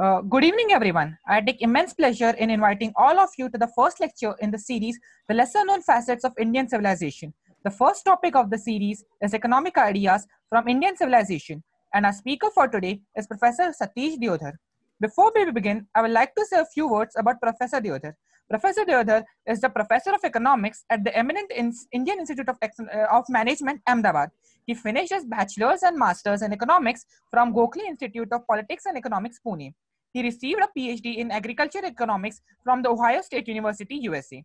Uh, good evening, everyone. I take immense pleasure in inviting all of you to the first lecture in the series, The Lesser Known Facets of Indian Civilization. The first topic of the series is Economic Ideas from Indian Civilization, and our speaker for today is Professor Satish Deodhar. Before we begin, I would like to say a few words about Professor Deodhar. Professor Deodhar is the professor of economics at the eminent Indian Institute of, uh, of Management, Ahmedabad. He finished his bachelor's and master's in economics from Gokhale Institute of Politics and Economics, Pune. He received a PhD in agriculture economics from the Ohio State University, USA.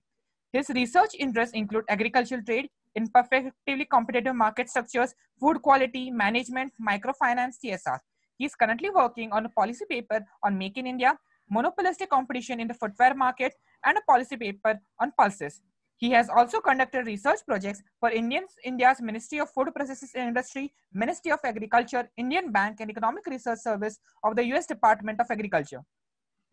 His research interests include agricultural trade, imperfectly competitive market structures, food quality, management, microfinance, CSR. He is currently working on a policy paper on Make in India, monopolistic competition in the footwear market, and a policy paper on pulses. He has also conducted research projects for Indians, India's Ministry of Food Processes and Industry, Ministry of Agriculture, Indian Bank, and Economic Research Service of the US Department of Agriculture.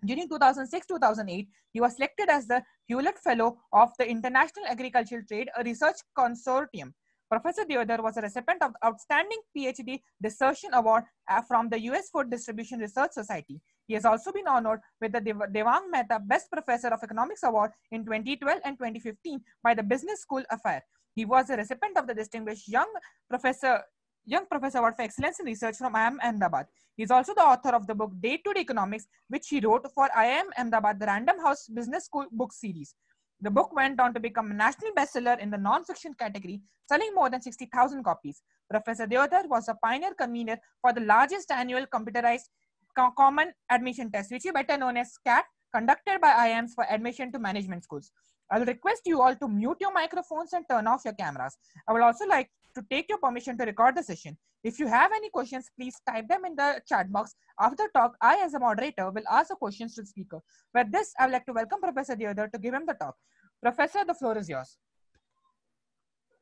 During 2006-2008, he was selected as the Hewlett Fellow of the International Agricultural Trade Research Consortium. Professor Deodhar was a recipient of the Outstanding PhD Dissertation Award from the US Food Distribution Research Society. He has also been honored with the Dewang Mehta Best Professor of Economics Award in 2012 and 2015 by the Business School Affair. He was a recipient of the Distinguished Young Professor Young Professor Award for Excellence in Research from IIM Ahmedabad. He is also the author of the book Day-to-Day Economics, which he wrote for IIM Ahmedabad, the Random House Business School book series. The book went on to become a national bestseller in the non-fiction category, selling more than 60,000 copies. Professor Deodhar was a pioneer convener for the largest annual computerized common admission test, which is better known as CAT, conducted by IIMs for admission to management schools. I will request you all to mute your microphones and turn off your cameras. I would also like to take your permission to record the session. If you have any questions, please type them in the chat box. After the talk, I as a moderator will ask the questions to the speaker. With this, I would like to welcome Professor Deodhar to give him the talk. Professor, the floor is yours.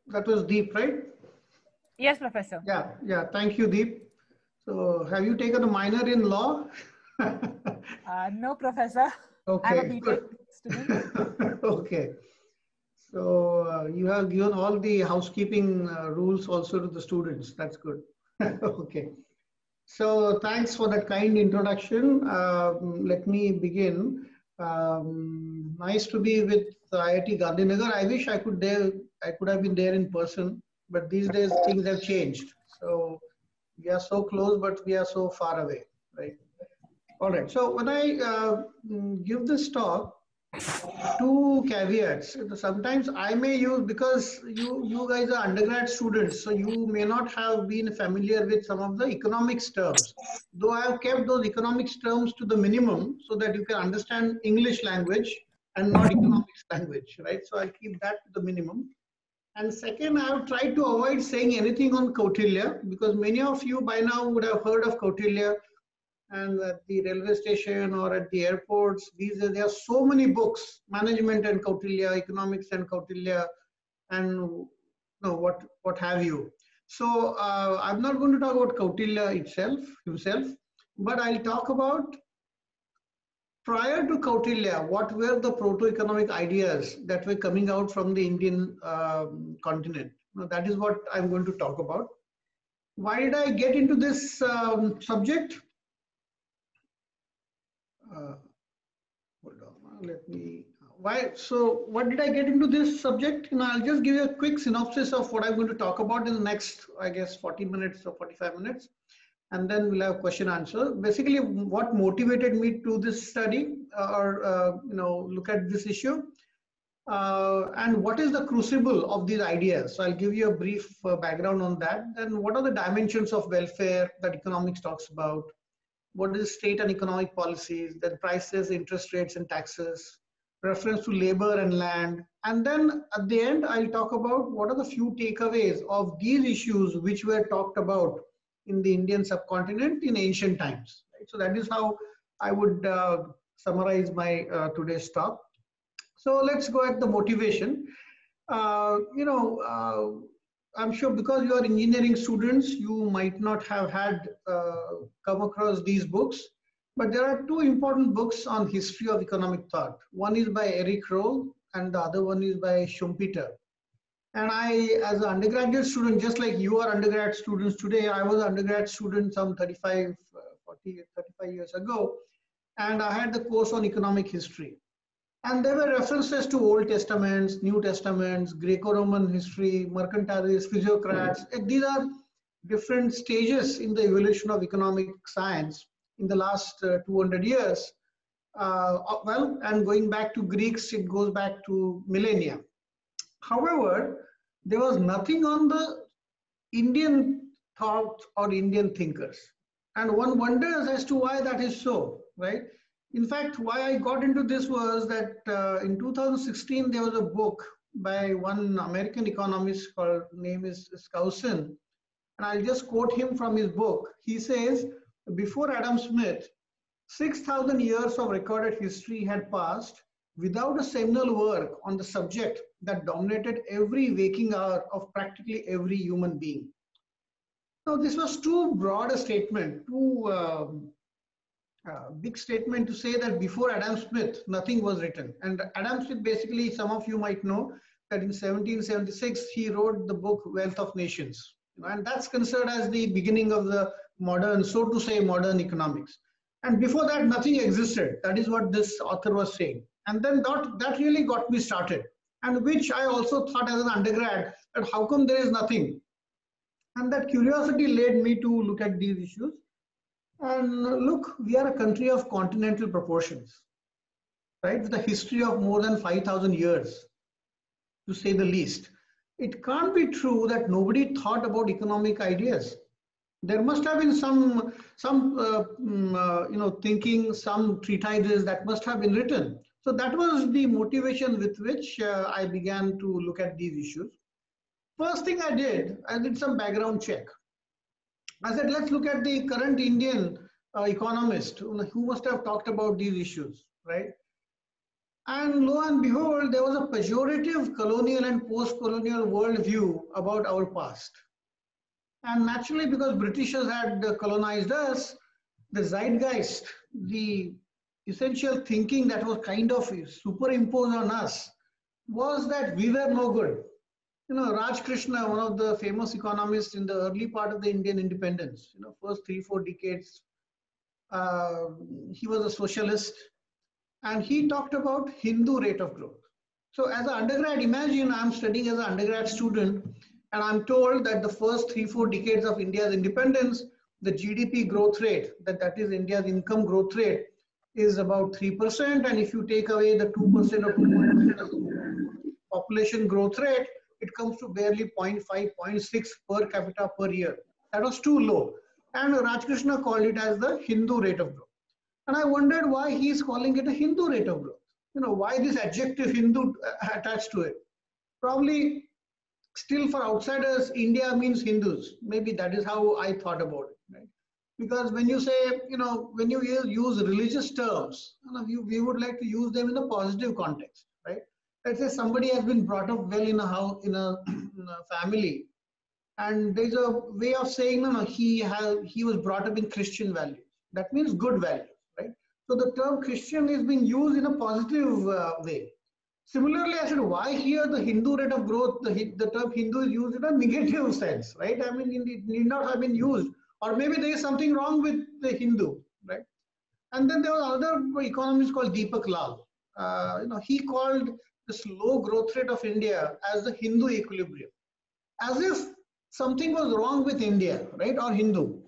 That was Deep, right? Yes, Professor. Yeah, yeah. Thank you, Deep. So have you taken a minor in law? uh, no, Professor. Okay. I'm a student. okay. So uh, you have given all the housekeeping uh, rules also to the students. That's good. okay. So thanks for that kind introduction. Um, let me begin. Um, nice to be with IIT Gandhinagar. I wish I could there. I could have been there in person, but these days things have changed. So we are so close, but we are so far away, right? All right. So when I uh, give this talk, two caveats. Sometimes I may use because you you guys are undergrad students, so you may not have been familiar with some of the economics terms. Though I have kept those economics terms to the minimum so that you can understand English language and not economics language, right? So I'll keep that to the minimum. And second, I have tried to avoid saying anything on Kautilya because many of you by now would have heard of Kautilya and at the railway station or at the airports, these there are so many books, management and Kautilya, economics and Kautilya, and you know, what, what have you. So uh, I'm not going to talk about Kautilya itself, himself, but I'll talk about prior to Kautilya, what were the proto-economic ideas that were coming out from the Indian um, continent? Now, that is what I'm going to talk about. Why did I get into this um, subject? Uh, hold on, let me, why, so what did I get into this subject? You know, I'll just give you a quick synopsis of what I'm going to talk about in the next, I guess, 40 minutes or 45 minutes and then we'll have question answer. Basically, what motivated me to this study uh, or uh, you know look at this issue, uh, and what is the crucible of these ideas. So I'll give you a brief uh, background on that. Then what are the dimensions of welfare that economics talks about? What is state and economic policies? Then prices, interest rates, and taxes. Reference to labor and land. And then at the end, I'll talk about what are the few takeaways of these issues which were talked about in the Indian subcontinent in ancient times. Right? So that is how I would uh, summarize my uh, today's talk. So let's go at the motivation. Uh, you know, uh, I'm sure because you are engineering students, you might not have had uh, come across these books, but there are two important books on history of economic thought. One is by Eric Roll and the other one is by Schumpeter. And I, as an undergraduate student, just like you are undergrad students today, I was an undergrad student some 35, uh, 40, 35 years ago. and I had the course on economic history. And there were references to Old Testaments, New Testaments, Greco-Roman history, mercantilists, physiocrats. These are different stages in the evolution of economic science in the last uh, 200 years. Uh, well, and going back to Greeks, it goes back to millennia. However, there was nothing on the Indian thought or Indian thinkers. And one wonders as to why that is so, right? In fact, why I got into this was that uh, in 2016, there was a book by one American economist called name is Skousen. And I'll just quote him from his book. He says, before Adam Smith, 6,000 years of recorded history had passed without a seminal work on the subject that dominated every waking hour of practically every human being. Now, this was too broad a statement, too um, uh, big statement to say that before Adam Smith, nothing was written. And Adam Smith, basically, some of you might know that in 1776, he wrote the book Wealth of Nations. And that's considered as the beginning of the modern, so to say, modern economics. And before that, nothing existed. That is what this author was saying. And then that, that really got me started. And which I also thought as an undergrad that how come there is nothing? And that curiosity led me to look at these issues. And look, we are a country of continental proportions, right? With a history of more than 5,000 years, to say the least. It can't be true that nobody thought about economic ideas there must have been some some uh, mm, uh, you know thinking some treatises that must have been written so that was the motivation with which uh, i began to look at these issues. First thing i did i did some background check. I said let's look at the current indian uh, economist who must have talked about these issues right? And lo and behold there was a pejorative colonial and post-colonial worldview about our past. And naturally, because Britishers had colonized us, the zeitgeist, the essential thinking that was kind of superimposed on us was that we were no good. You know, Raj Krishna, one of the famous economists in the early part of the Indian independence, you know, first three, four decades, uh, he was a socialist and he talked about Hindu rate of growth. So as an undergrad, imagine I'm studying as an undergrad student and I'm told that the first three, four decades of India's independence, the GDP growth rate, that, that is India's income growth rate, is about 3%. And if you take away the 2% or 2% population growth rate, it comes to barely 0.5, 0.6 per capita per year. That was too low. And Raj Krishna called it as the Hindu rate of growth. And I wondered why he is calling it a Hindu rate of growth. You know, why this adjective Hindu attached to it? Probably still for outsiders, India means Hindus. Maybe that is how I thought about it, right? Because when you say, you know, when you use religious terms, you know, we would like to use them in a positive context, right? Let's say somebody has been brought up well in a house, in a, in a family, and there's a way of saying, no, know, he has, he was brought up in Christian values. That means good values, right? So the term Christian is being used in a positive uh, way. Similarly, I said, why here the Hindu rate of growth, the, the term Hindu is used in a negative sense, right? I mean, it need not have been used. Or maybe there is something wrong with the Hindu, right? And then there was another economist called Deepak Lal. Uh, you know, he called this low growth rate of India as the Hindu equilibrium, as if something was wrong with India, right, or Hindu.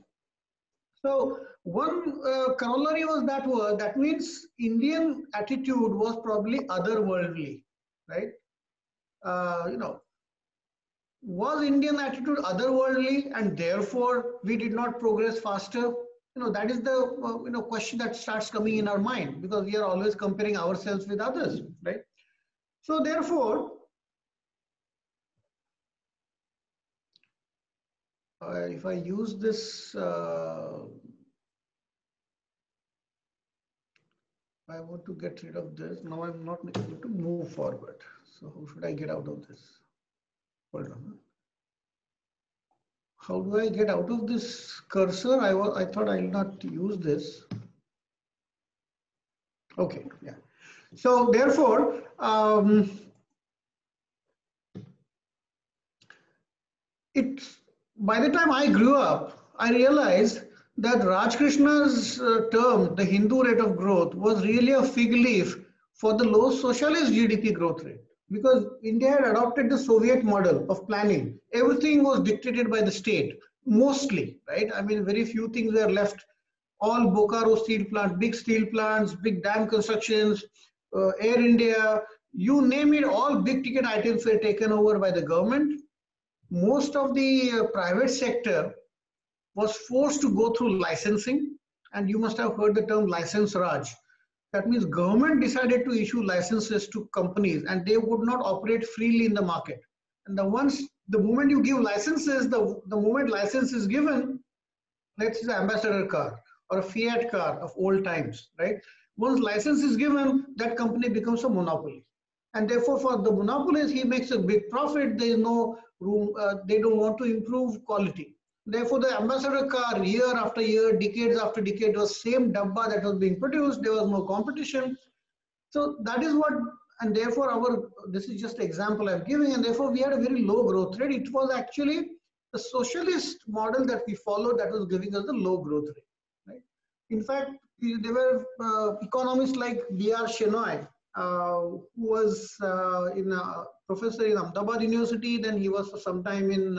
So one uh, corollary was that word, that means Indian attitude was probably otherworldly, right? Uh, you know, was Indian attitude otherworldly and therefore we did not progress faster? You know, that is the uh, you know question that starts coming in our mind because we are always comparing ourselves with others, right? So therefore, uh, if I use this uh, I want to get rid of this. Now I'm not able to move forward. So how should I get out of this? Hold on. How do I get out of this cursor? I, was, I thought I'll not use this. Okay, yeah. So therefore, um, it's by the time I grew up, I realized that Raj Krishna's uh, term, the Hindu rate of growth, was really a fig leaf for the low socialist GDP growth rate because India had adopted the Soviet model of planning. Everything was dictated by the state, mostly, right? I mean, very few things were left. All Bokaro steel plant, big steel plants, big dam constructions, uh, Air India, you name it, all big ticket items were taken over by the government. Most of the uh, private sector was forced to go through licensing. And you must have heard the term license Raj. That means government decided to issue licenses to companies and they would not operate freely in the market. And the once, the moment you give licenses, the, the moment license is given, let's say ambassador car or a Fiat car of old times, right? Once license is given, that company becomes a monopoly. And therefore, for the monopolist, he makes a big profit. There is no room, uh, they don't want to improve quality. Therefore, the ambassador car year after year, decades after decade was same dabba that was being produced. There was no competition. So that is what, and therefore our, this is just example I'm giving, and therefore we had a very low growth rate. It was actually the socialist model that we followed that was giving us the low growth rate. Right? In fact, there were uh, economists like B.R. Shenoy, uh, who was uh, in a professor in Ahmedabad University, then he was for some time in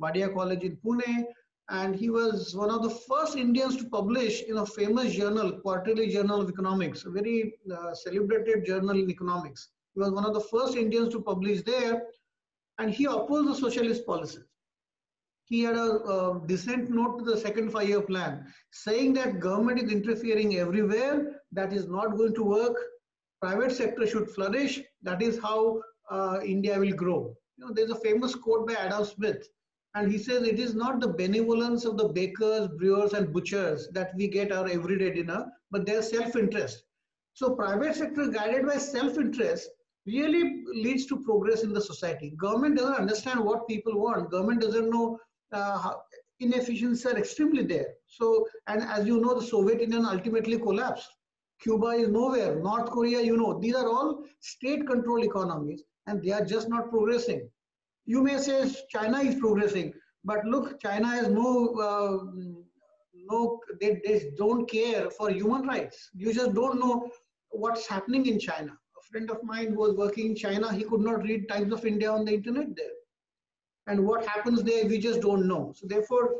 Wadia College in Pune. And he was one of the first Indians to publish in a famous journal, Quarterly Journal of Economics, a very uh, celebrated journal in economics. He was one of the first Indians to publish there, and he opposed the socialist policies. He had a, a dissent note to the second five-year plan, saying that government is interfering everywhere. That is not going to work. Private sector should flourish. That is how uh, India will grow. You know, there's a famous quote by Adam Smith and he says it is not the benevolence of the bakers, brewers, and butchers that we get our everyday dinner, but their self-interest. So private sector guided by self-interest really leads to progress in the society. Government doesn't understand what people want. Government doesn't know uh, how inefficiencies are extremely there. So, and as you know, the Soviet Union ultimately collapsed. Cuba is nowhere. North Korea, you know, these are all state-controlled economies, and they are just not progressing you may say China is progressing, but look, China has no, uh, no, they, they don't care for human rights. You just don't know what's happening in China. A friend of mine who was working in China, he could not read Times of India on the internet there. And what happens there, we just don't know. So therefore,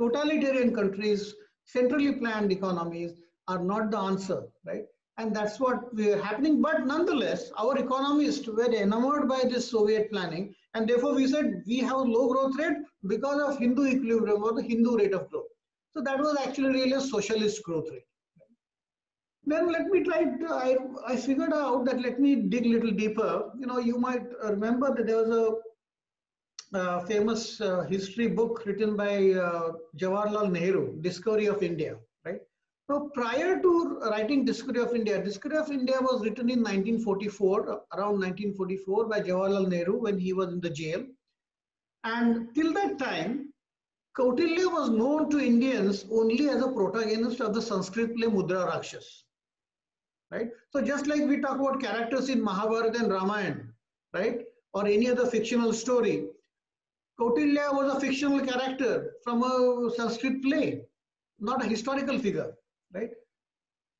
totalitarian countries, centrally planned economies are not the answer, right? And that's what we're happening. But nonetheless, our economists were enamored by this Soviet planning and therefore, we said we have a low growth rate because of Hindu equilibrium or the Hindu rate of growth. So that was actually really a socialist growth rate. Then let me try, to, I, I figured out that let me dig a little deeper. You know, you might remember that there was a uh, famous uh, history book written by uh, Jawaharlal Nehru, Discovery of India. So prior to writing Discovery of India, Discovery of India was written in 1944, around 1944 by Jawaharlal Nehru when he was in the jail. And till that time, Kautilya was known to Indians only as a protagonist of the Sanskrit play Mudra Rakshas. Right? So just like we talk about characters in Mahabharata and Ramayana, right? Or any other fictional story, Kautilya was a fictional character from a Sanskrit play, not a historical figure right?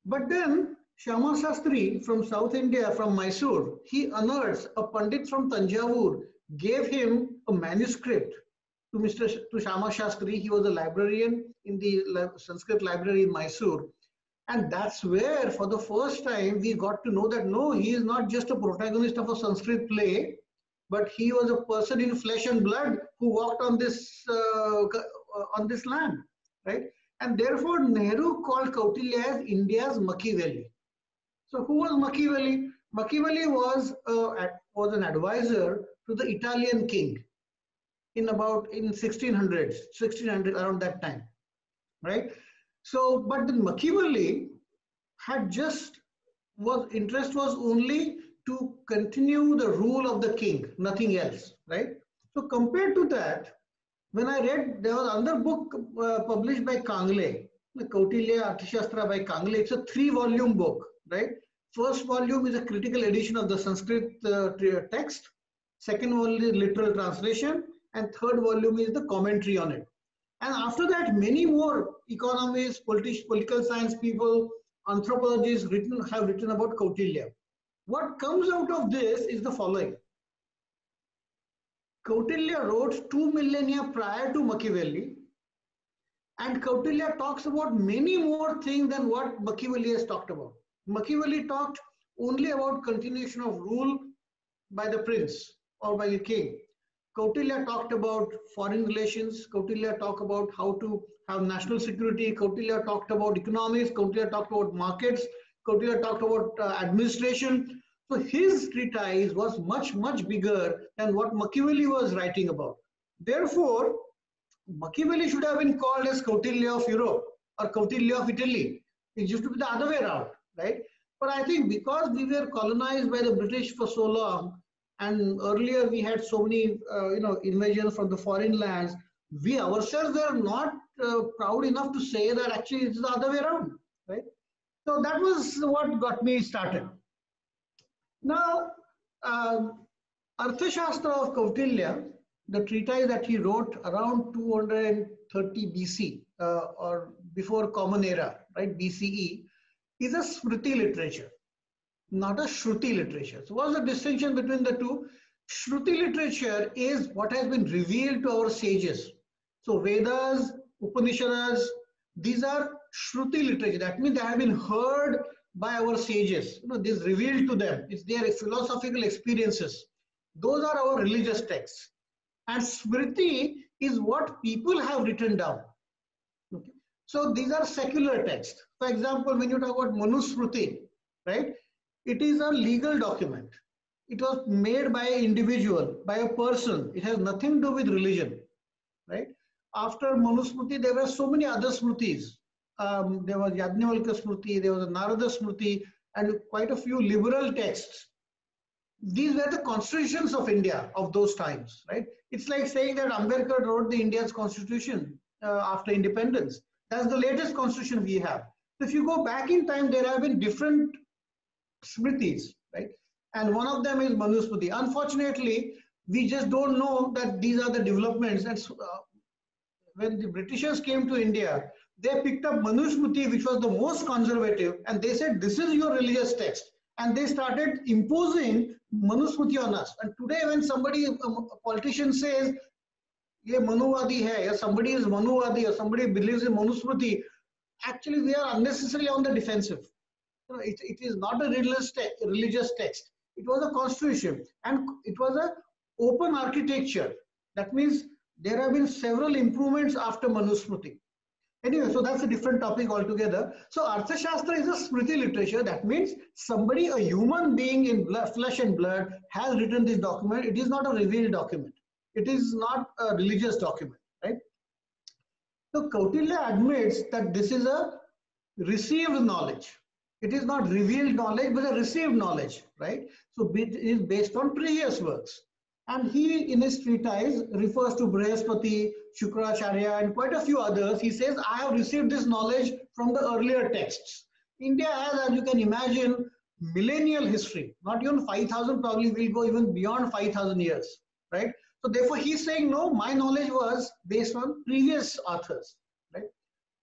But then Shama Shastri from South India, from Mysore, he unearths a Pandit from Tanjavur, gave him a manuscript to Mr. To Shama Shastri. He was a librarian in the Sanskrit library in Mysore. And that's where, for the first time, we got to know that no, he is not just a protagonist of a Sanskrit play, but he was a person in flesh and blood who walked on this uh, on this land, right? And therefore, Nehru called Kautilya as India's Machiavelli. So who was Machiavelli? Machiavelli was, uh, was an advisor to the Italian king in about in 1600s, 1600 around that time, right? So, but the Machiavelli had just was interest was only to continue the rule of the king, nothing else, right? So compared to that, when I read, there was another book uh, published by Kangle, the Kautilya Arthashastra by Kangle. It's a three volume book, right? First volume is a critical edition of the Sanskrit uh, text. Second one is literal translation. And third volume is the commentary on it. And after that, many more economists, politi- political science people, anthropologists written, have written about Kautilya. What comes out of this is the following. Kautilya wrote two millennia prior to Machiavelli, and Kautilya talks about many more things than what Machiavelli has talked about. Machiavelli talked only about continuation of rule by the prince or by the king. Kautilya talked about foreign relations. Kautilya talked about how to have national security. Kautilya talked about economics. Kautilya talked about markets. Kautilya talked about uh, administration. So his treatise was much, much bigger than what Machiavelli was writing about. Therefore, Machiavelli should have been called as Kautilya of Europe or Kautilya of Italy. It used to be the other way around, right? But I think because we were colonized by the British for so long, and earlier we had so many, uh, you know, invasions from the foreign lands, we ourselves were not uh, proud enough to say that actually it's the other way around, right? So that was what got me started. Now, uh, Arthashastra of Kautilya the treatise that he wrote around 230 BC uh, or before Common Era, right, BCE, is a Smriti literature, not a Shruti literature. So, what's the distinction between the two? Shruti literature is what has been revealed to our sages. So, Vedas, Upanishads, these are Shruti literature. That means they have been heard by our sages. You know, this revealed to them. It's their philosophical experiences. Those are our religious texts. And Smriti is what people have written down. Okay. So these are secular texts. For example, when you talk about Manusmriti, right? It is a legal document. It was made by an individual, by a person. It has nothing to do with religion, right? After Manusmriti, there were so many other Smritis. Um, there was Yajnavalkya Smriti, there was a Narada Smriti, and quite a few liberal texts these were the constitutions of India of those times, right? It's like saying that Ambedkar wrote the India's constitution uh, after independence. That's the latest constitution we have. If you go back in time, there have been different smritis, right? And one of them is Manusmriti. Unfortunately, we just don't know that these are the developments. And uh, when the Britishers came to India, they picked up Manusmriti, which was the most conservative, and they said, this is your religious text and they started imposing Manusmriti on us. And today, when somebody, um, a politician says, "Ye Manuvadi hai," or somebody is Manuvadi, or somebody believes in Manusmriti, actually we are unnecessarily on the defensive. It, it is not a religious, te religious text. It was a constitution, and it was a open architecture. That means there have been several improvements after Manusmriti. Anyway, so that's a different topic altogether. So Arthashastra is a Smriti literature. That means somebody, a human being in blood, flesh and blood has written this document. It is not a revealed document. It is not a religious document, right? So Kautilya admits that this is a received knowledge. It is not revealed knowledge, but a received knowledge, right? So it is based on previous works. And he, in his treatise, refers to Brihaspati, Shukracharya, and quite a few others. He says, I have received this knowledge from the earlier texts. India has, as you can imagine, millennial history. Not even 5,000, probably will go even beyond 5,000 years, right? So therefore, he's saying, no, my knowledge was based on previous authors, right?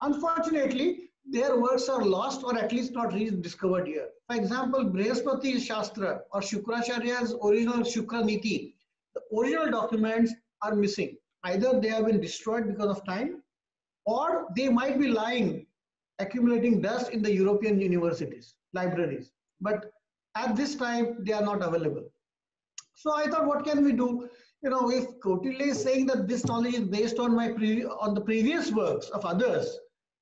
Unfortunately, their works are lost or at least not rediscovered here. For example, Brihaspati's Shastra or Shukracharya's original Shukra Niti the original documents are missing. Either they have been destroyed because of time, or they might be lying, accumulating dust in the European universities, libraries. But at this time, they are not available. So I thought, what can we do? You know, if Kautilya is saying that this knowledge is based on my on the previous works of others,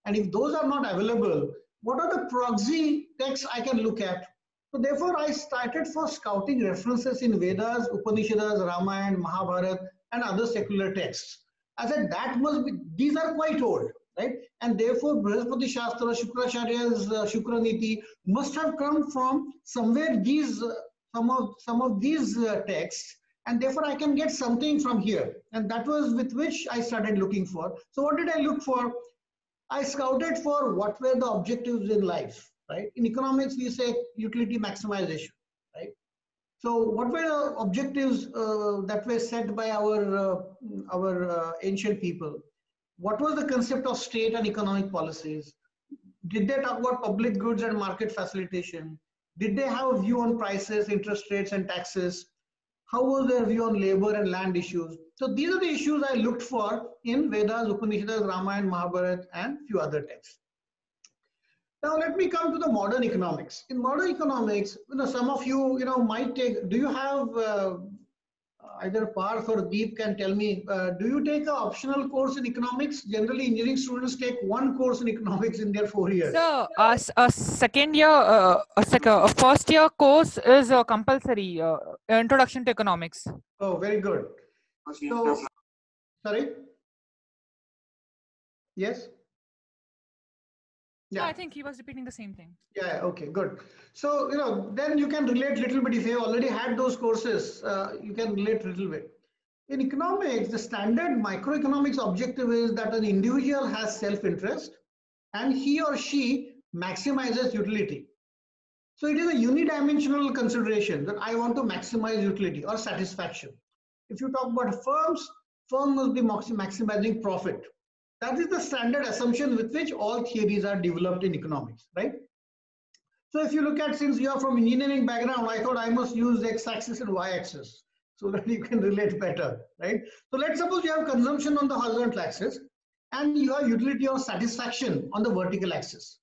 and if those are not available, what are the proxy texts I can look at so therefore, I started for scouting references in Vedas, Upanishads, Ramayana, Mahabharata, and other secular texts. I said that must be, these are quite old, right? And therefore, Brihaspati Shastra, Shukracharya's uh, Shukraniti must have come from somewhere these, uh, some of, some of these uh, texts. And therefore, I can get something from here. And that was with which I started looking for. So what did I look for? I scouted for what were the objectives in life right? In economics, we say utility maximization, right? So what were the objectives uh, that were set by our, uh, our uh, ancient people? What was the concept of state and economic policies? Did they talk about public goods and market facilitation? Did they have a view on prices, interest rates, and taxes? How was their view on labor and land issues? So these are the issues I looked for in Vedas, Upanishads, Ramayana, Mahabharata, and few other texts. Now let me come to the modern economics. In modern economics, you know, some of you, you know, might take. Do you have uh, either Parth or Deep can tell me? Uh, do you take an optional course in economics? Generally, engineering students take one course in economics in their four years. So, uh, a second year, uh, a, sec- a first year course is a compulsory uh, introduction to economics. Oh, very good. So, sorry. Yes. Yeah. I think he was repeating the same thing. Yeah, okay, good. So, you know, then you can relate a little bit. If you already had those courses, uh, you can relate a little bit. In economics, the standard microeconomics objective is that an individual has self-interest and he or she maximizes utility. So it is a unidimensional consideration that I want to maximize utility or satisfaction. If you talk about firms, firm must be maximizing profit. That is the standard assumption with which all theories are developed in economics, right? So if you look at, since you are from engineering background, I thought I must use x-axis and y-axis so that you can relate better, right? So let's suppose you have consumption on the horizontal axis and you have utility or satisfaction on the vertical axis.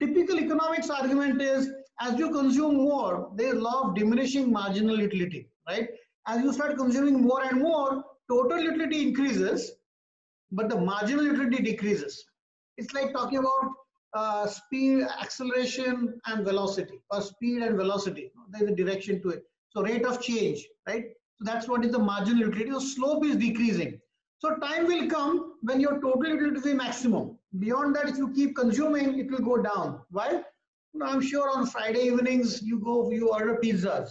Typical economics argument is as you consume more, there is law of diminishing marginal utility, right? As you start consuming more and more, total utility increases but the marginal utility decreases. It's like talking about uh, speed, acceleration, and velocity, or speed and velocity. There's a direction to it. So rate of change, right? So that's what is the marginal utility. The slope is decreasing. So time will come when your total utility is maximum. Beyond that, if you keep consuming, it will go down. Why? I'm sure on Friday evenings you go, you order pizzas,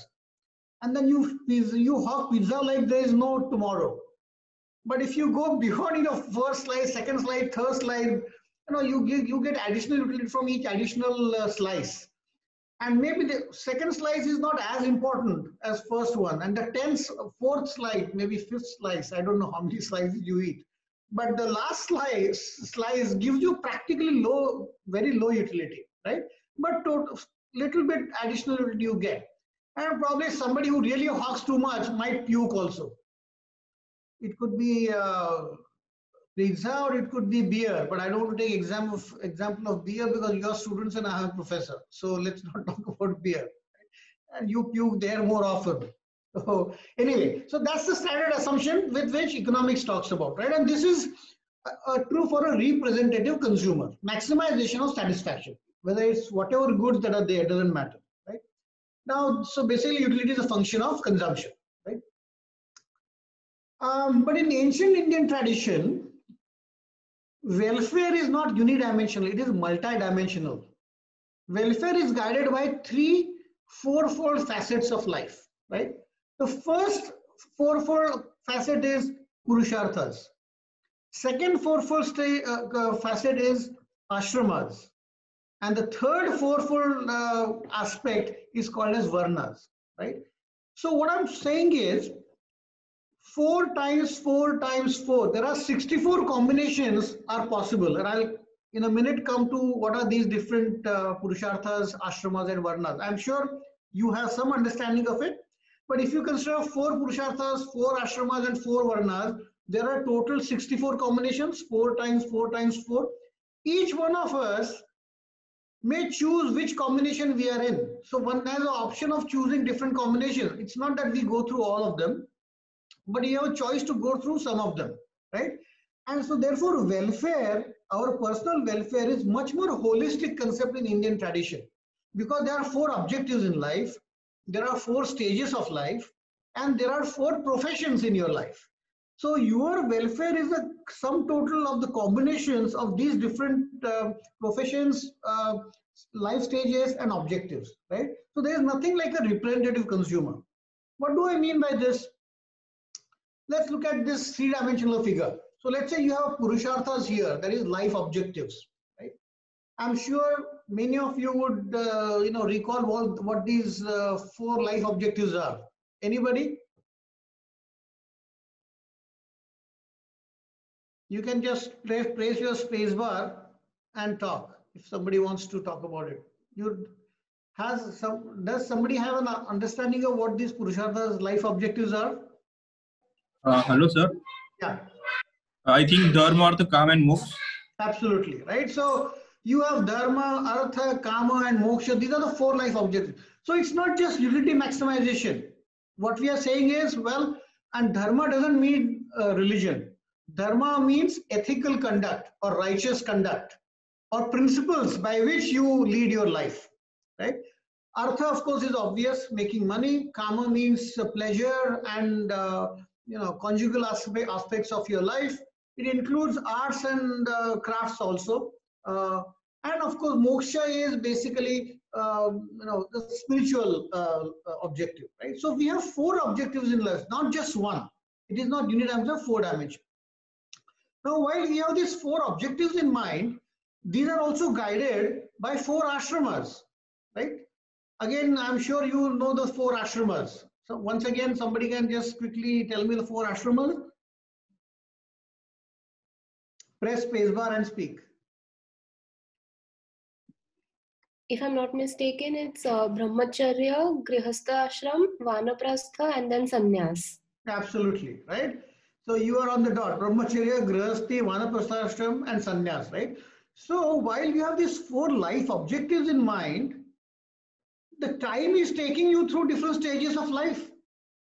and then you you hawk pizza like there is no tomorrow. But if you go beyond you know first slice, second slice, third slice, you know you get you get additional utility from each additional uh, slice. And maybe the second slice is not as important as first one. And the tenth, fourth slice, maybe fifth slice, I don't know how many slices you eat. But the last slice, slice gives you practically low, very low utility, right? But total, little bit additional utility you get. And probably somebody who really hawks too much might puke also it could be uh, pizza or it could be beer. But I don't want to take example of, example of beer because you're students and I am a professor. So let's not talk about beer. And you puke there more often. So anyway, so that's the standard assumption with which economics talks about, right? And this is uh true for a representative consumer. Maximization of satisfaction, whether it's whatever goods that are there, doesn't matter, right? Now, so basically utility is a function of consumption. Um, but in ancient Indian tradition, welfare is not unidimensional, it is multidimensional. Welfare is guided by three fourfold facets of life, right? The first fourfold facet is purusharthas. Second fourfold uh, uh, facet is ashramas. And the third fourfold uh, aspect is called as varnas, right? So what I'm saying is 4 times 4 times 4. There are 64 combinations are possible. And I'll in a minute come to what are these different uh, Purusharthas, Ashramas and Varnas. I'm sure you have some understanding of it. But if you consider 4 Purusharthas, 4 Ashramas and 4 Varnas, there are total 64 combinations, 4 times 4 times 4. Each one of us may choose which combination we are in. So one has the option of choosing different combinations. It's not that we go through all of them but you have a choice to go through some of them, right? And so therefore welfare, our personal welfare is much more holistic concept in Indian tradition because there are four objectives in life, there are four stages of life, and there are four professions in your life. So your welfare is a sum total of the combinations of these different uh, professions, uh, life stages, and objectives, right? So there is nothing like a representative consumer. What do I mean by this? Let's look at this three-dimensional figure. So let's say you have Purusharthas here, that is life objectives, right? I'm sure many of you would, uh, you know, recall what, what these uh, four life objectives are. Anybody? you can just press, press your space bar and talk if somebody wants to talk about it. You has some does somebody have an understanding of what these Purushartha's life objectives are? Uh, hello, sir. Yeah. I think dharma, artha, kama, and moksha. Absolutely right. So you have dharma, artha, kama, and moksha. These are the four life objectives. So it's not just utility maximization. What we are saying is, well, and dharma doesn't mean uh, religion. Dharma means ethical conduct or righteous conduct or principles by which you lead your life, right? Artha, of course, is obvious, making money. Kama means uh, pleasure and uh, you know conjugal aspect, aspects of your life. It includes arts and uh, crafts also. Uh, and of course, moksha is basically um, you know the spiritual uh, uh, objective, right? So we have four objectives in life, not just one. It is not unidimensional, four dimension. Now, while we have these four objectives in mind, these are also guided by four ashramas, right? Again, I'm sure you know the four ashramas. So once again, somebody can just quickly tell me the four ashramas. Press spacebar and speak. If I'm not mistaken, it's uh, Brahmacharya, Grihastha Ashram, Vanaprastha, and then Sannyas. Absolutely, right? So you are on the dot. Brahmacharya, Grihastha, Vanaprastha Ashram, and Sannyas, right? So while you have these four life objectives in mind, the time is taking you through different stages of life,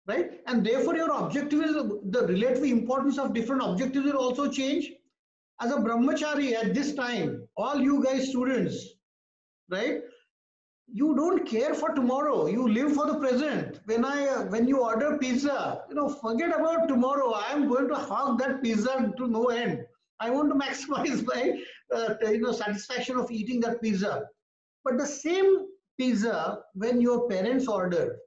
right? And therefore your objective is the relative importance of different objectives will also change. As a brahmachari at this time, all you guys students, right? You don't care for tomorrow. You live for the present. When I when you order pizza, you know, forget about tomorrow. I am going to hog that pizza to no end. I want to maximize my uh, you know satisfaction of eating that pizza. But the same pizza when your parents order,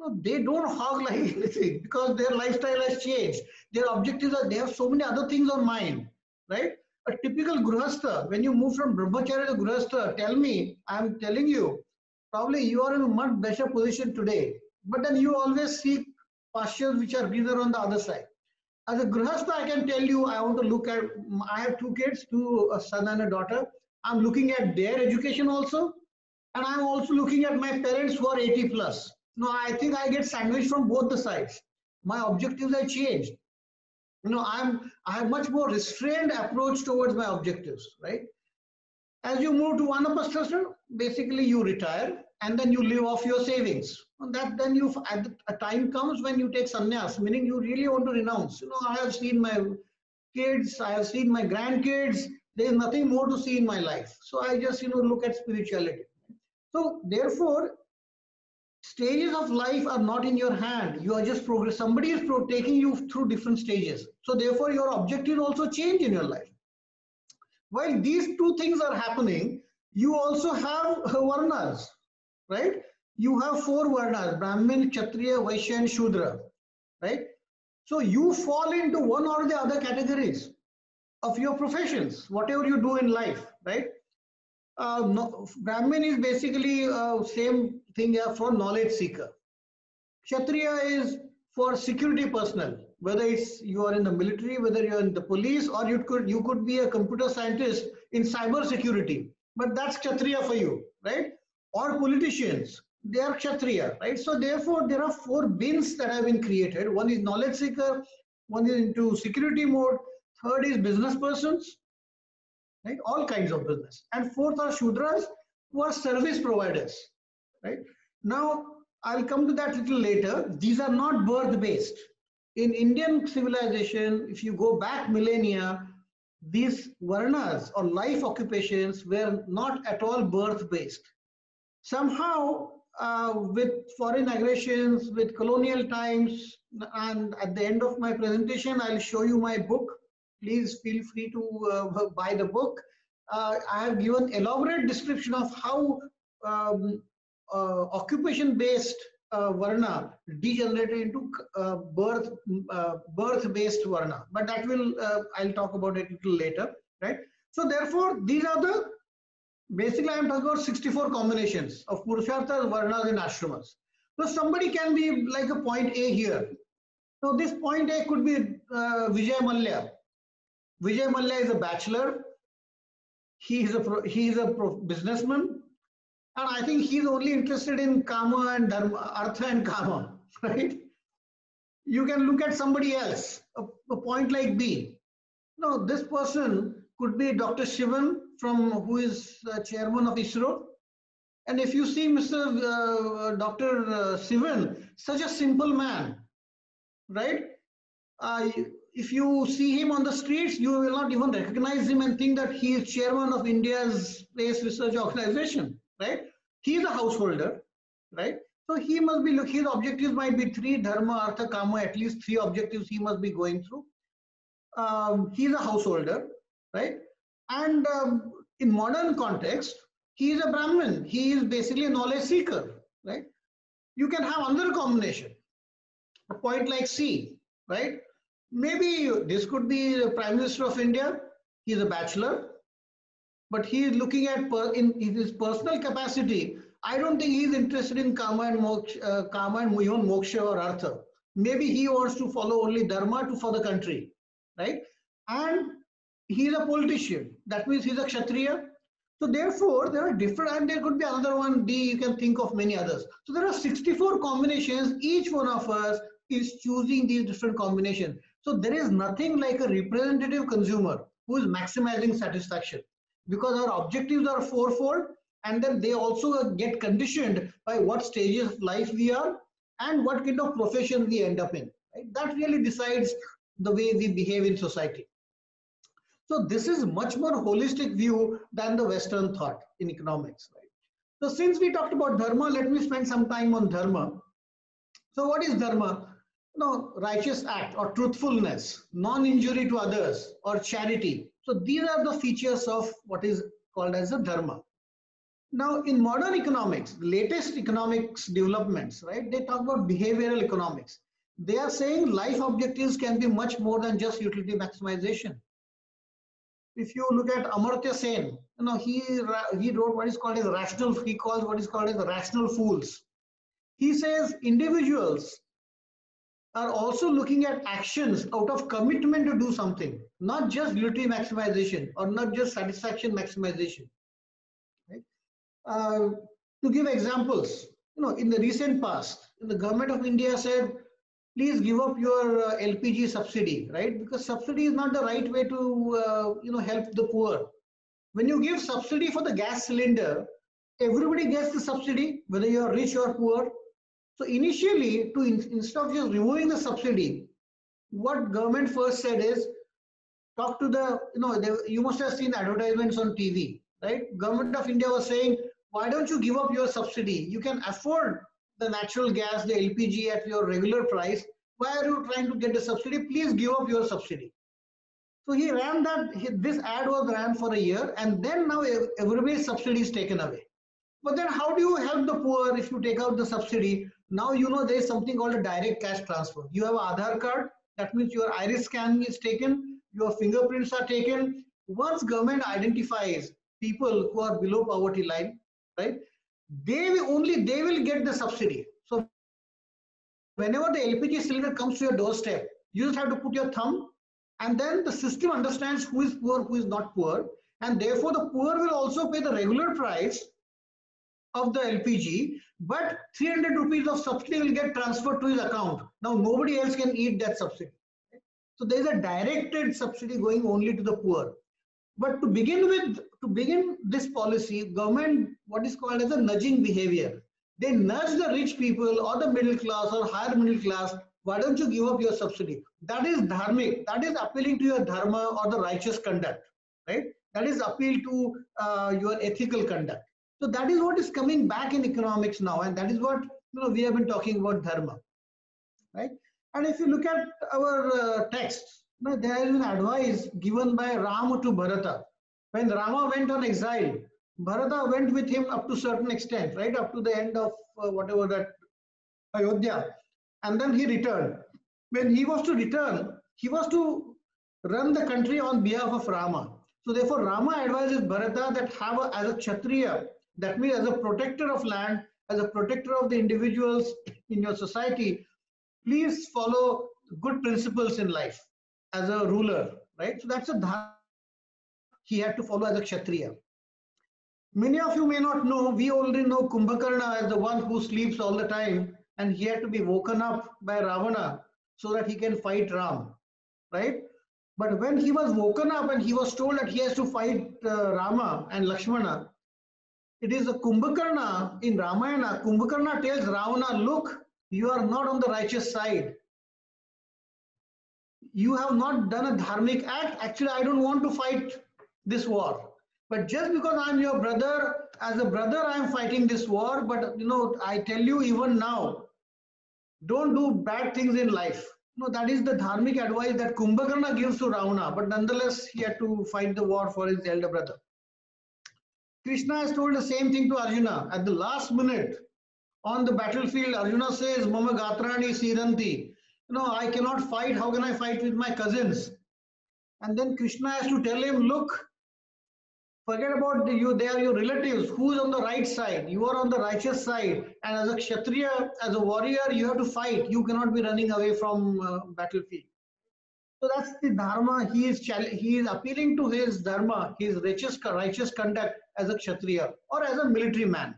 no, they don't hog like anything because their lifestyle has changed. Their objectives are they have so many other things on mind, right? A typical grihastha, when you move from brahmacharya to grihastha, tell me, I'm telling you, probably you are in a much better position today. But then you always seek pastures which are greener on the other side. As a grihastha, I can tell you, I want to look at, I have two kids, two a son and a daughter. I'm looking at their education also. And I'm also looking at my parents who are 80 plus. No, I think I get sandwiched from both the sides. My objectives have changed. You know i'm i have much more restrained approach towards my objectives right? As you move to one vanaprastha basically you retire and then you live off your savings. And that then you at a time comes when you take sannyas meaning you really want to renounce. You know i have seen my kids i have seen my grandkids. There is nothing more to see in my life. So i just you know look at spirituality so therefore stages of life are not in your hand. You are just progress somebody is pro- taking you through different stages. So therefore your objectives also change in your life. While these two things are happening you also have varnas right? You have four varnas brahmin kshatriya vaishya and shudra right? So you fall into one or the other categories of your professions whatever you do in life right uh, no, brahmin is basically uh, same thing for knowledge seeker. Kshatriya is for security personnel whether it's you are in the military whether you're in the police or you could you could be a computer scientist in cyber security. But that's kshatriya for you right? Or politicians they are kshatriya right? So therefore there are four bins that have been created. One is knowledge seeker one is into security mode third is business persons right? All kinds of business. And fourth are shudras who are service providers right? Now i'll come to that little later. These are not birth based in indian civilization if you go back millennia these varnas or life occupations were not at all birth based somehow uh, with foreign aggressions with colonial times and at the end of my presentation i'll show you my book please feel free to uh, buy the book. Uh, i have given elaborate description of how um, uh, occupation based uh, varna degenerated into birth uh, birth based varna. But that will i'll talk about it a little later right? So therefore these are the basically i'm talking about 64 combinations of purusharthas varnas and ashramas. So somebody can be like a point a here. So this point a could be uh, vijay mallya Vijay Mallya is a bachelor. He is a he is a businessman, and I think he's only interested in kama and dharma, artha and kama, right? You can look at somebody else, a, a point like B. No, this person could be Dr. Sivan from who is uh, chairman of ISRO. And if you see Mr. Uh, Dr. Uh, Sivan, such a simple man, right? Uh, if you see him on the streets, you will not even recognize him and think that he is chairman of India's Space Research Organization, right? He is a householder, right? So he must be, look. his objectives might be three, dharma, artha, kama, at least three objectives he must be going through. Um, he's a householder, right? And um, in modern context, he is a Brahmin. He is basically a knowledge seeker, right? You can have another combination, a point like C, right? Maybe this could be the Prime Minister of India. He is a bachelor, but he is looking at per, in, in, his personal capacity. I don't think he is interested in kama and moksha, uh, kama and even moksha or artha. Maybe he wants to follow only dharma to for the country, right? And he is a politician. That means he's a kshatriya. So therefore, there are different, and there could be another one D. You can think of many others. So there are 64 combinations. Each one of us is choosing these different combinations. So there is nothing like a representative consumer who is maximizing satisfaction because our objectives are fourfold and then they also get conditioned by what stages of life we are and what kind of profession we end up in. Right? That really decides the way we behave in society. So this is much more holistic view than the Western thought in economics. Right? So since we talked about dharma, let me spend some time on dharma. So what is dharma? No, righteous act or truthfulness, non-injury to others or charity. So these are the features of what is called as a dharma. Now in modern economics, latest economics developments, right? They talk about behavioral economics. They are saying life objectives can be much more than just utility maximization if you look at Amartya Sen, you know, he, he wrote what is called as rational, he calls what is called as rational fools. He says individuals are also looking at actions out of commitment to do something, not just utility maximization or not just satisfaction maximization. Right? Uh, to give examples, you know, in the recent past, the government of India said please give up your uh, LPG subsidy, right? Because subsidy is not the right way to, uh, you know, help the poor. When you give subsidy for the gas cylinder, everybody gets the subsidy, whether you are rich or poor. So initially, to in, instead of just removing the subsidy, what government first said is, talk to the, you know, they, you must have seen advertisements on TV, right? Government of India was saying, why don't you give up your subsidy? You can afford the natural gas, the LPG at your regular price. Why are you trying to get the subsidy? Please give up your subsidy. So he ran that, he, this ad was ran for a year and then now everybody's subsidy is taken away. But then how do you help the poor if you take out the subsidy? Now you know there is something called a direct cash transfer. You have Aadhaar card, that means your iris scan is taken, your fingerprints are taken. Once government identifies people who are below poverty line, right, they will only they will get the subsidy. So whenever the LPG cylinder comes to your doorstep, you just have to put your thumb and then the system understands who is poor, who is not poor. And therefore the poor will also pay the regular price of the LPG, but 300 rupees of subsidy will get transferred to his account. Now nobody else can eat that subsidy. So there is a directed subsidy going only to the poor. But to begin with, to begin this policy, government, what is called as a nudging behavior. They nudge the rich people or the middle class or higher middle class, why don't you give up your subsidy? That is dharmic, that is appealing to your dharma or the righteous conduct, right? That is appeal to uh, your ethical conduct. So that is what is coming back in economics now, and that is what you know we have been talking about dharma, right? And if you look at our uh, texts, there is an advice given by Rama to Bharata. When Rama went on exile, Bharata went with him up to certain extent, right up to the end of uh, whatever that Ayodhya, and then he returned. When he was to return, he was to run the country on behalf of Rama. So therefore, Rama advises Bharata that have a, as a Kshatriya, that means as a protector of land, as a protector of the individuals in your society, please follow good principles in life as a ruler, right? So that's a dharma he had to follow as a Kshatriya. Many of you may not know, we already know Kumbhakarna as the one who sleeps all the time and he had to be woken up by Ravana so that he can fight Ram, right? But when he was woken up and he was told that he has to fight uh, Rama and Lakshmana, it is the Kumbhakarna in Ramayana. Kumbhakarna tells Ravana, look, you are not on the righteous side. You have not done a dharmic act. Actually, I don't want to fight this war. But just because I'm your brother, as a brother, I'm fighting this war. But you know, I tell you even now, don't do bad things in life. No, that is the dharmic advice that Kumbhakarna gives to Ravana. But nonetheless, he had to fight the war for his elder brother. Krishna has told the same thing to Arjuna at the last minute on the battlefield. Arjuna says, "Mama Gatrani Siranti." You know, I cannot fight. How can I fight with my cousins? And then Krishna has to tell him, "Look, forget about the, you they are your relatives who's on the right side you are on the righteous side and as a kshatriya as a warrior you have to fight you cannot be running away from uh, battlefield so that's the dharma he is he is appealing to his dharma his righteous righteous conduct as a kshatriya or as a military man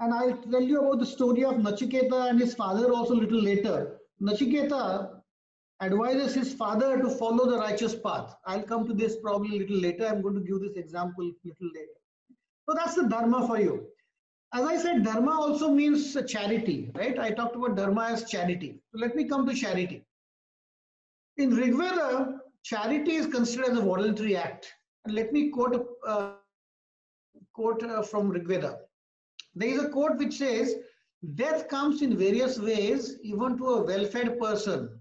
and i'll tell you about the story of nachiketa and his father also a little later nachiketa advises his father to follow the righteous path. I'll come to this probably a little later. I'm going to give this example a little later. So that's the dharma for you. As I said, dharma also means charity, right? I talked about dharma as charity. So let me come to charity. In Rigveda, charity is considered as a voluntary act. And let me quote a uh, quote uh, from Rigveda. There is a quote which says, Death comes in various ways, even to a well fed person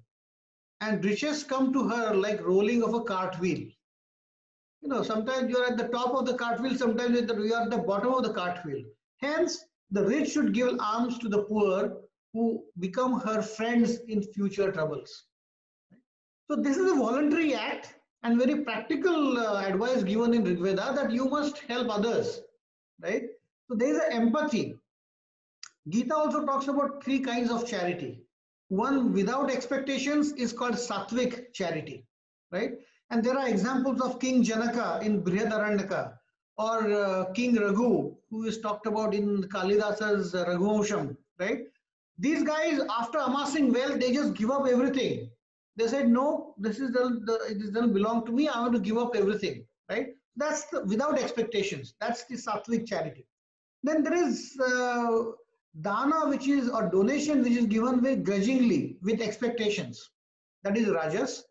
and riches come to her like rolling of a cartwheel. You know, sometimes you are at the top of the cartwheel, sometimes you are at the bottom of the cartwheel. Hence, the rich should give alms to the poor who become her friends in future troubles. So this is a voluntary act and very practical uh, advice given in Rigveda that you must help others, right? So there is an empathy. Gita also talks about three kinds of charity one without expectations is called sattvic charity, right? And there are examples of King Janaka in Brihadaranyaka or uh, King Raghu, who is talked about in Kalidasa's uh, Raghuvamsham, right? These guys, after amassing wealth, they just give up everything. They said, no, this is the, the it doesn't belong to me. I want to give up everything, right? That's the, without expectations. That's the sattvic charity. Then there is uh, dana which is or donation which is given with grudgingly with expectations that is rajas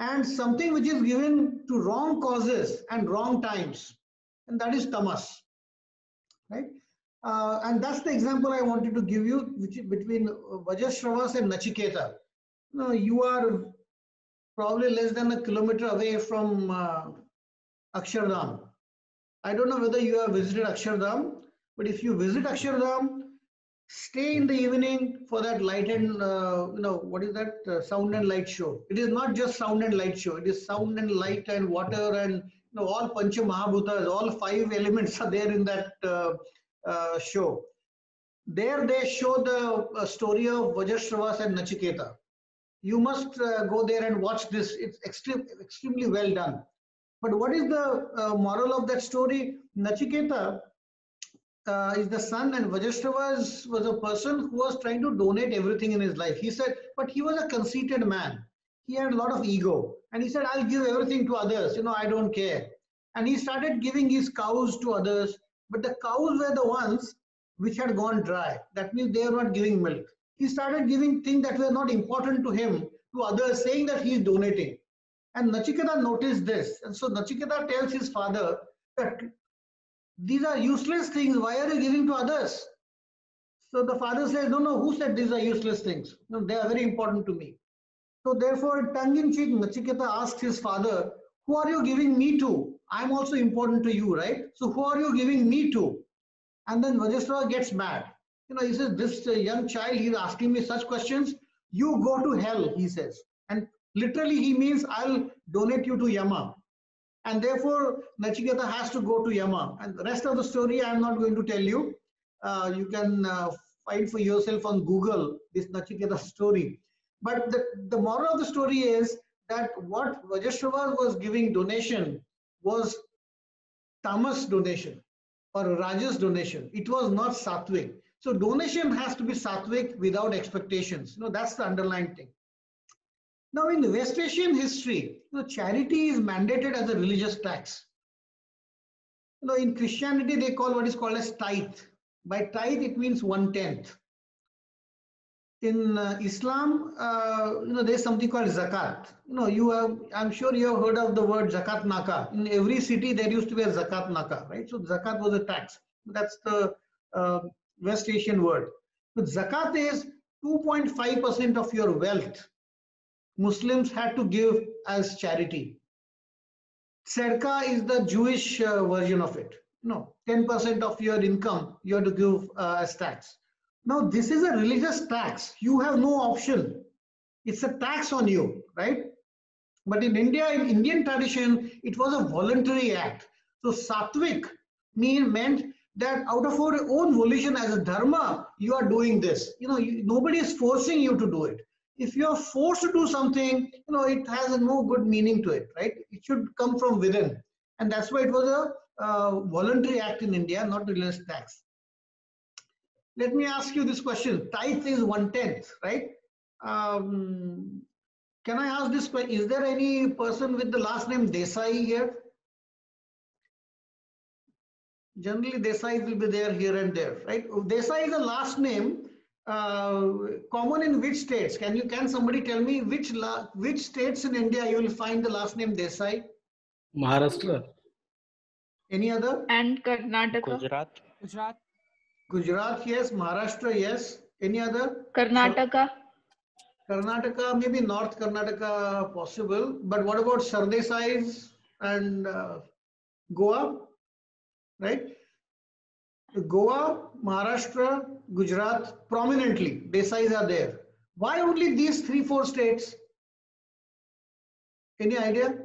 and something which is given to wrong causes and wrong times and that is tamas right uh, and that's the example i wanted to give you which between vajashravas and nachiketa no you are probably less than a kilometer away from uh, akshardham. I don't know whether you have visited akshardham but if you visit akshardham stay in the evening for that light and uh, you know what is that uh, sound and light show. It is not just sound and light show. It is sound and light and water and you know all pancha mahabhutas all five elements are there in that uh, uh show. There they show the uh, story of vajashravas and nachiketa you must uh, go there and watch this it's extreme, extremely well done but what is the moral of that story nachiketa uh, is the son, and Vajashrava was, was a person who was trying to donate everything in his life. He said, but he was a conceited man. He had a lot of ego. And he said, I'll give everything to others. You know, I don't care. And he started giving his cows to others. But the cows were the ones which had gone dry. That means they were not giving milk. He started giving things that were not important to him to others, saying that he is donating. And Nachiketa noticed this. And so Nachiketa tells his father that these are useless things. Why are you giving to others? So the father says, no, no, who said these are useless things? No, they are very important to me. So therefore, tongue in cheek, Nachiketa asks his father, who are you giving me to? I'm also important to you, right? So who are you giving me to? And then Vajasrava gets mad. You know, he says, this uh, young child, he's asking me such questions. You go to hell, he says. And literally he means, I'll donate you to Yama and therefore Nachiketa has to go to Yama. And the rest of the story I am not going to tell you. Uh, you can uh, find for yourself on Google this Nachiketa story. But the, the moral of the story is that what Vajashrava was giving donation was tamas donation or rajas donation. It was not sattvic. So donation has to be sattvic without expectations. You know, that's the underlying thing. Now in the West Asian history, you know, charity is mandated as a religious tax. You know, in Christianity, they call what is called as tithe. By tithe, it means one tenth. In uh, Islam, uh, you know, there's something called zakat. You know, you have, I'm sure you have heard of the word zakat naka. In every city, there used to be a zakat naka, right? So zakat was a tax. That's the uh, West Asian world. But zakat is 2.5% of your wealth. Muslims had to give as charity. Tzedakah is the Jewish uh, version of it. No, 10% of your income you have to give uh, as tax. Now, this is a religious tax. You have no option. It's a tax on you, right? But in India, in Indian tradition, it was a voluntary act. So, sattvic mean, meant that out of our own volition as a dharma, you are doing this. You know, you, nobody is forcing you to do it if you're forced to do something, you know, it has no good meaning to it, right? It should come from within. And that's why it was a uh, voluntary act in India, not religious tax. Let me ask you this question. Tithe is one-tenth, right? Um, can I ask this question? Is there any person with the last name Desai here? Generally, Desai will be there here and there, right? Desai is a last name uh, common in which states? Can you can somebody tell me which la, which states in India you will find the last name Desai? Maharashtra. Any other? And Karnataka. Gujarat. Gujarat. Gujarat, yes. Maharashtra, yes. Any other? Karnataka. Karnataka, maybe North Karnataka possible. But what about Sardesais and uh, Goa? Right? Goa, Maharashtra, Gujarat, prominently, Desais are there. Why only these three, four states? Any idea?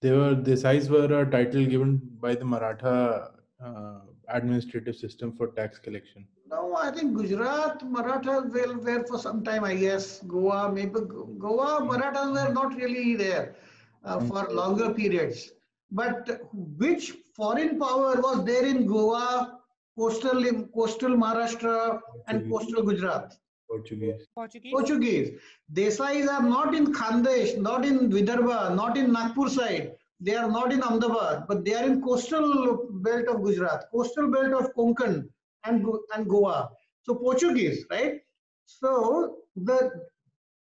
They were Desais were a title given by the Maratha uh, administrative system for tax collection. No, I think Gujarat, Marathas were, were for some time, I guess. Goa, maybe Goa, Marathas were not really there uh, for longer periods. But which foreign power was there in Goa, coastal coastal Maharashtra, and coastal Gujarat? Portuguese. Portuguese. Portuguese. Desais are not in Khandesh, not in Vidarbha, not in Nagpur side. They are not in Ahmedabad, but they are in coastal belt of Gujarat, coastal belt of Konkan and, and Goa. So Portuguese, right? So the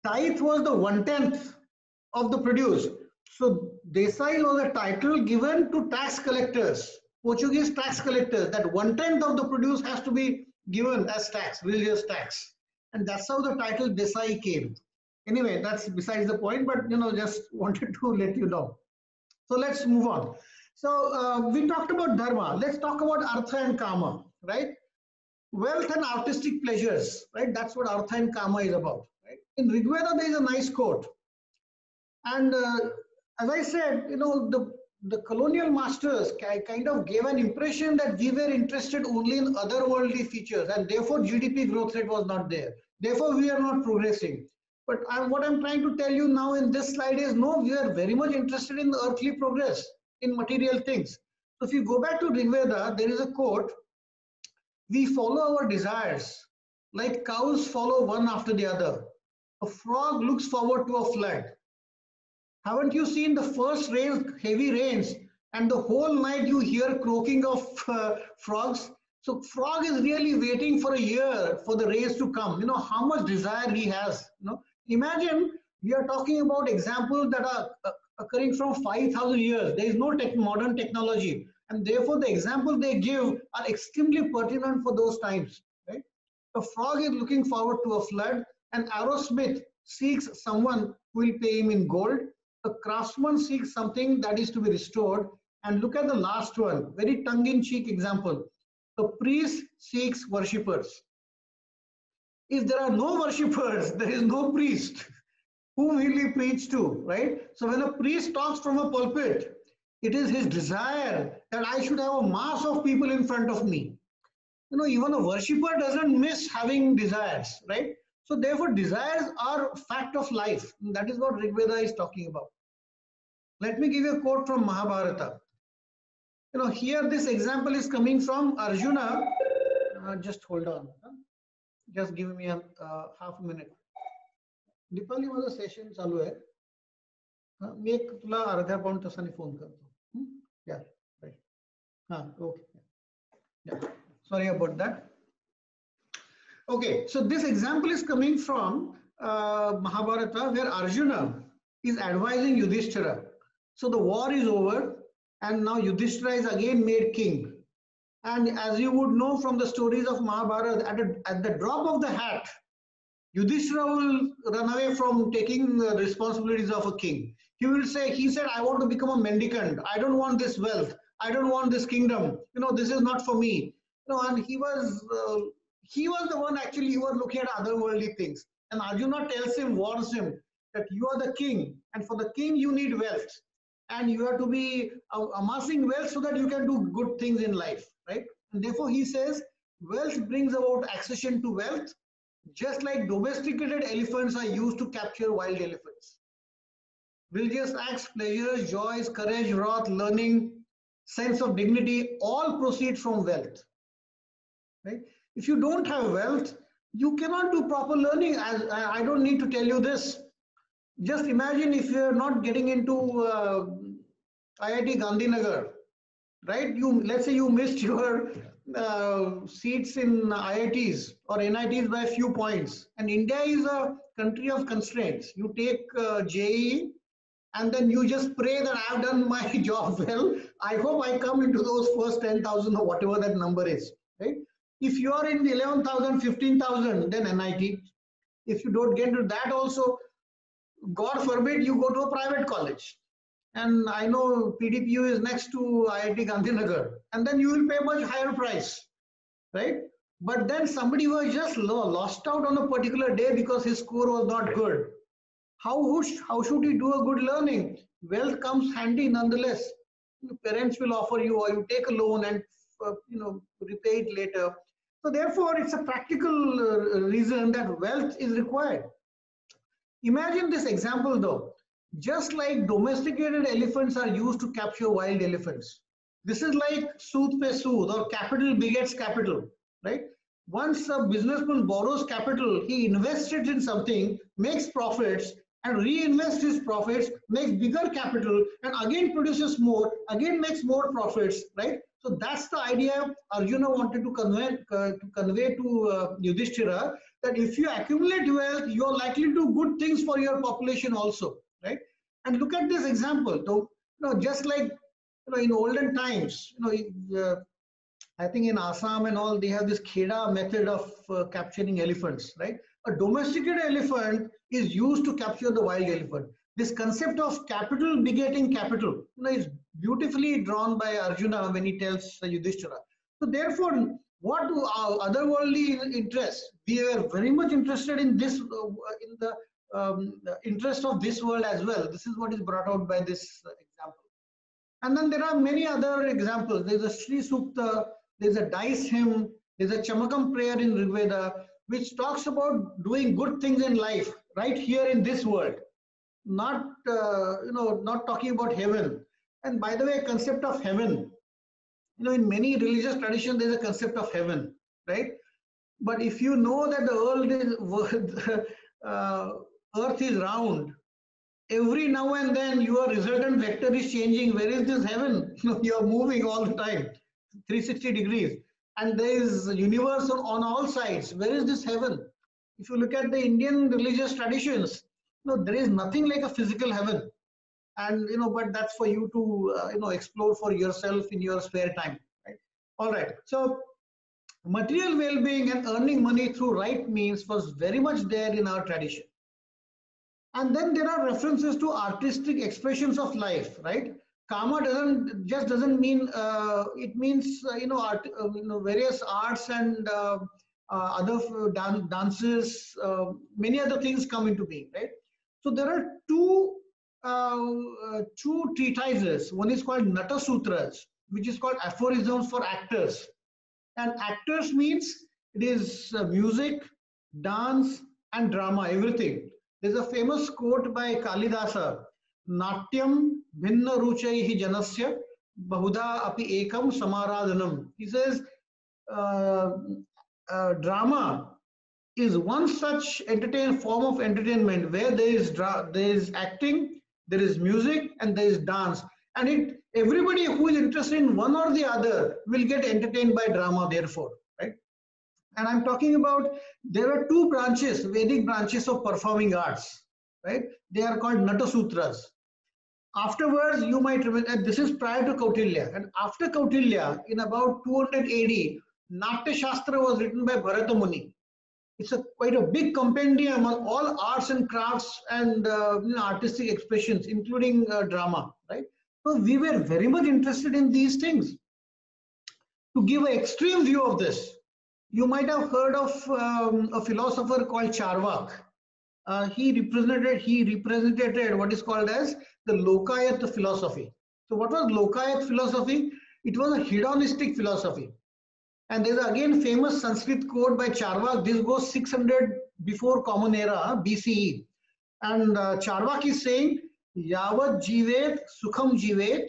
tithe was the one tenth of the produce. So Desai was a title given to tax collectors, Portuguese tax collectors, that one tenth of the produce has to be given as tax, religious tax. And that's how the title Desai came. Anyway, that's besides the point, but you know, just wanted to let you know. So let's move on. So uh, we talked about dharma. Let's talk about artha and kama, right? Wealth and artistic pleasures, right? That's what artha and kama is about. Right? In Rigveda, there is a nice quote. And uh, as I said, you know, the, the colonial masters kind of gave an impression that we were interested only in otherworldly features and therefore GDP growth rate was not there. Therefore, we are not progressing. But I'm, what I'm trying to tell you now in this slide is no, we are very much interested in earthly progress, in material things. So if you go back to Rigveda, there is a quote, we follow our desires like cows follow one after the other. A frog looks forward to a flood. Haven't you seen the first rain, heavy rains, and the whole night you hear croaking of uh, frogs? So frog is really waiting for a year for the rains to come. You know how much desire he has. You know, imagine we are talking about examples that are uh, occurring from 5,000 years. There is no tech, modern technology, and therefore the examples they give are extremely pertinent for those times. Right? A frog is looking forward to a flood. An arrowsmith seeks someone who will pay him in gold. A craftsman seeks something that is to be restored. And look at the last one, very tongue-in-cheek example. The priest seeks worshippers. If there are no worshippers, there is no priest. Who will he preach to, right? So when a priest talks from a pulpit, it is his desire that I should have a mass of people in front of me. You know, even a worshipper doesn't miss having desires, right? So therefore, desires are fact of life. That is what Rigveda is talking about. Let me give you a quote from Mahabharata. You know, here this example is coming from Arjuna. Uh, just hold on. Huh? Just give me a uh, half a minute. Deepali माझं session चालू आहे हा, मी एक तुला अर्ध्या पाऊण तासाने phone करतो या राईट हां okay sorry about that Okay, so this example is coming from uh, Mahabharata where Arjuna is advising Yudhishthira. so the war is over and now Yudhishthira is again made king. And as you would know from the stories of Mahabharata, at, a, at the drop of the hat, Yudhishthira will run away from taking the responsibilities of a king. He will say, he said, I want to become a mendicant. I don't want this wealth. I don't want this kingdom. You know, this is not for me. You know, and he was uh, he was the one actually who was looking at otherworldly things. And Arjuna tells him, warns him that you are the king, and for the king you need wealth, and you have to be uh, amassing wealth so that you can do good things in life, right? And therefore he says, wealth brings about accession to wealth, just like domesticated elephants are used to capture wild elephants. Religious acts, pleasures, joys, courage, wrath, learning, sense of dignity all proceed from wealth. Right? If you don't have wealth, you cannot do proper learning. As I don't need to tell you this. Just imagine if you're not getting into uh, IIT Gandhinagar, right? You let's say you missed your uh, seats in IITs or NITs by a few points. And India is a country of constraints. You take uh, JEE and then you just pray that I've done my job well. I hope I come into those first 10,000 or whatever that number is, right? If you are in the 11,000, 15,000, then NIT. If you don't get to that also, God forbid you go to a private college. And I know PDPU is next to IIT Gandhinagar. And then you will pay much higher price, right? But then somebody was just lost out on a particular day because his score was not good. How, how should he do a good learning? Wealth comes handy nonetheless. Parents will offer you or you take a loan and uh, you know repay it later so therefore, it's a practical uh, reason that wealth is required. Imagine this example though. Just like domesticated elephants are used to capture wild elephants. This is like sooth pe sooth or capital begets capital, right? Once a businessman borrows capital, he invests it in something, makes profits, and reinvests his profits, makes bigger capital, and again produces more, again makes more profits, right? So that's the idea Arjuna wanted to convey, uh, to, convey to uh, Yudhishthira that if you accumulate wealth, you're likely to do good things for your population also? And look at this example. Though, you know, just like you know, in olden times, you know, uh, I think in Assam and all, they have this kheda method of uh, capturing elephants, right? A domesticated elephant is used to capture the wild elephant this concept of capital begetting capital you know, is beautifully drawn by Arjuna when he tells Yudhishthira. So therefore, what do our otherworldly interests? We are very much interested in this, uh, in the, um, interest of this world as well. This is what is brought out by this example. And then there are many other examples. There's a Sri Sukta, there's a dice hymn, there's a Chamakam prayer in Rigveda, which talks about doing good things in life right here in this world not uh, you know not talking about heaven and by the way concept of heaven you know in many religious traditions there's a concept of heaven right but if you know that the world is uh, earth is round every now and then your resultant vector is changing where is this heaven you're moving all the time 360 degrees and there is universe on, on all sides where is this heaven if you look at the indian religious traditions no, there is nothing like a physical heaven. And, you know, but that's for you to, uh, you know, explore for yourself in your spare time, right? All right. So material well-being and earning money through right means was very much there in our tradition. And then there are references to artistic expressions of life, right? Kama doesn't just doesn't mean uh, it means uh, you know art, uh, you know various arts and uh, uh, other dan dances, uh, many other things come into being, right? So there are two, two treatises. One is called Nata Sutras, which is called aphorisms for actors. And actors means it is music, dance, and drama, everything. There's a famous quote by Kalidasa, Natyam bhinna ruchaihi janasya bahudha api ekam samaradhanam. He says, uh, uh, drama is one such entertain form of entertainment where there is there is acting, there is music, and there is dance, and it everybody who is interested in one or the other will get entertained by drama. Therefore? And I'm talking about there are two branches, Vedic branches of performing arts, right? They are called Natasutras. Afterwards, you might remember, and this is prior to Kautilya, and after Kautilya, in about 200 AD, Natya Shastra was written by Bharata Muni it's a quite a big compendium on all arts and crafts and uh, you know, artistic expressions, including uh, drama, right? So we were very much interested in these things. To give an extreme view of this, you might have heard of um, a philosopher called Charvak. Uh, he represented he represented what is called as the Lokayat philosophy. So what was Lokayat philosophy? It was a hedonistic philosophy. And there's again famous Sanskrit quote by Charvak. This goes 600 before Common Era, BCE. And uh, Charvak is saying, Yavat jivet sukham jivet,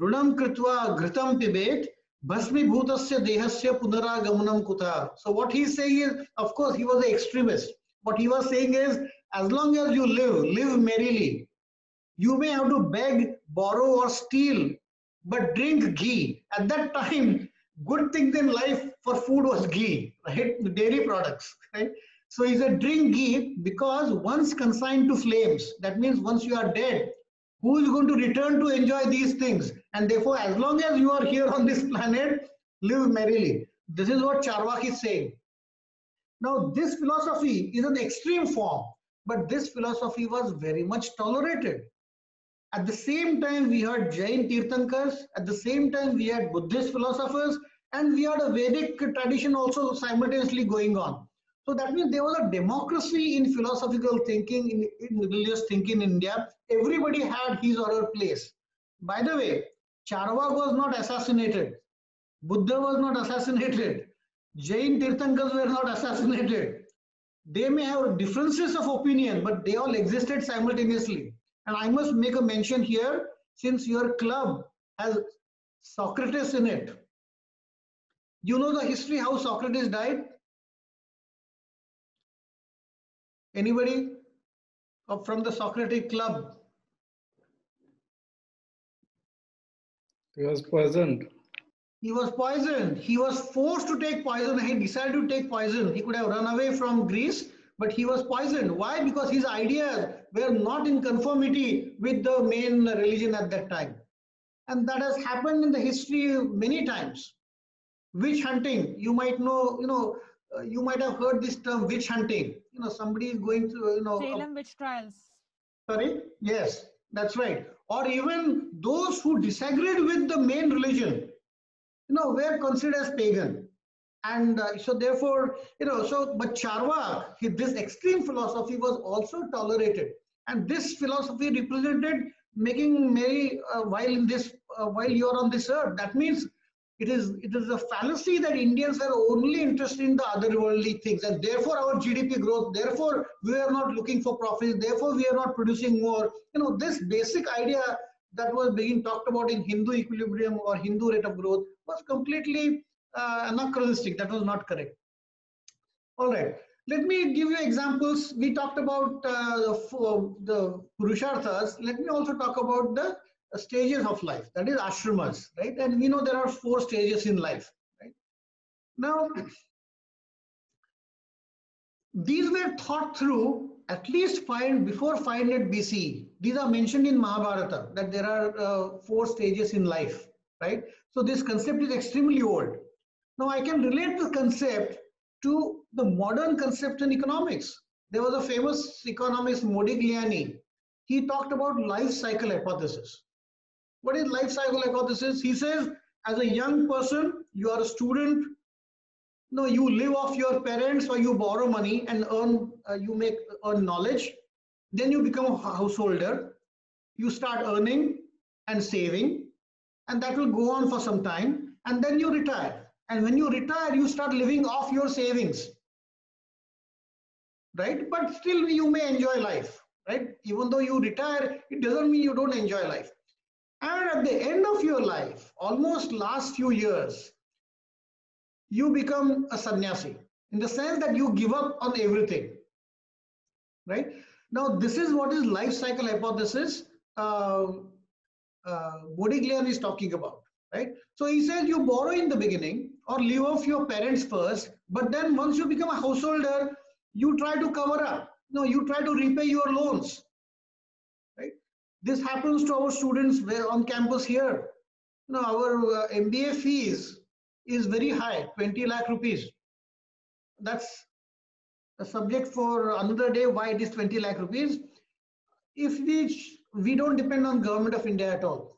runam kritva ghritam pibet, bhasmi bhutasya dehasya punaragamanam kuta. So what he's saying is, of course, he was an extremist. What he was saying is, as long as you live, live merrily. You may have to beg, borrow, or steal, but drink ghee. At that time, good things in life for food was ghee, right? Dairy products, right? So he said, drink ghee because once consigned to flames, that means once you are dead, who is going to return to enjoy these things? And therefore, as long as you are here on this planet, live merrily. This is what Charvak is saying. Now, this philosophy is an extreme form, but this philosophy was very much tolerated. At the same time, we had Jain Tirthankars. At the same time, we had Buddhist philosophers and we had a Vedic tradition also simultaneously going on. So that means there was a democracy in philosophical thinking, in, in religious thinking in India. Everybody had his or her place. By the way, Charvak was not assassinated. Buddha was not assassinated. Jain Tirthankars were not assassinated. They may have differences of opinion, but they all existed simultaneously. And I must make a mention here, since your club has Socrates in it, you know the history how Socrates died? Anybody from the Socratic club? He was poisoned. He was poisoned. He was forced to take poison. He decided to take poison. He could have run away from Greece, but he was poisoned. Why? Because his ideas were not in conformity with the main religion at that time. And that has happened in the history many times witch hunting you might know you know uh, you might have heard this term witch hunting you know somebody is going to you know salem witch trials sorry yes that's right or even those who disagreed with the main religion you know were considered as pagan. And uh, so therefore you know so but charvak this extreme philosophy was also tolerated. And this philosophy represented making merry uh, while in this uh, while you're on this earth. That means it is it is a fallacy that Indians are only interested in the otherworldly things, and therefore our GDP growth. Therefore, we are not looking for profits. Therefore, we are not producing more. You know, this basic idea that was being talked about in Hindu equilibrium or Hindu rate of growth was completely uh, anachronistic. That was not correct. All right. Let me give you examples. We talked about uh, the, the Purusharthas. Let me also talk about the stages of life that is ashramas right and we know there are four stages in life right now these were thought through at least find before 500 BCE. These are mentioned in Mahabharata that there are uh, four stages in life, right? So this concept is extremely old. Now I can relate the concept to the modern concept in economics. There was a famous economist Modigliani. He talked about life cycle hypothesis. What is life cycle hypothesis? He says, as a young person, you are a student. No, you live off your parents or you borrow money and earn, uh, you make earn knowledge. Then you become a householder. You start earning and saving, and that will go on for some time. And then you retire. And when you retire, you start living off your savings. right? But still you may enjoy life, right? Even though you retire, it doesn't mean you don't enjoy life. And at the end of your life, almost last few years, you become a sannyasi in the sense that you give up on everything, right? Now, this is what is life cycle hypothesis uh, uh, is talking about, right? So he says you borrow in the beginning or live off your parents first, but then once you become a householder, you try to cover up. No, you try to repay your loans? This happens to our students on campus here. Now our uh, MBA fees is very high, 20 lakh rupees. That's a subject for another day why it is 20 lakh rupees. If we, we don't depend on government of India at all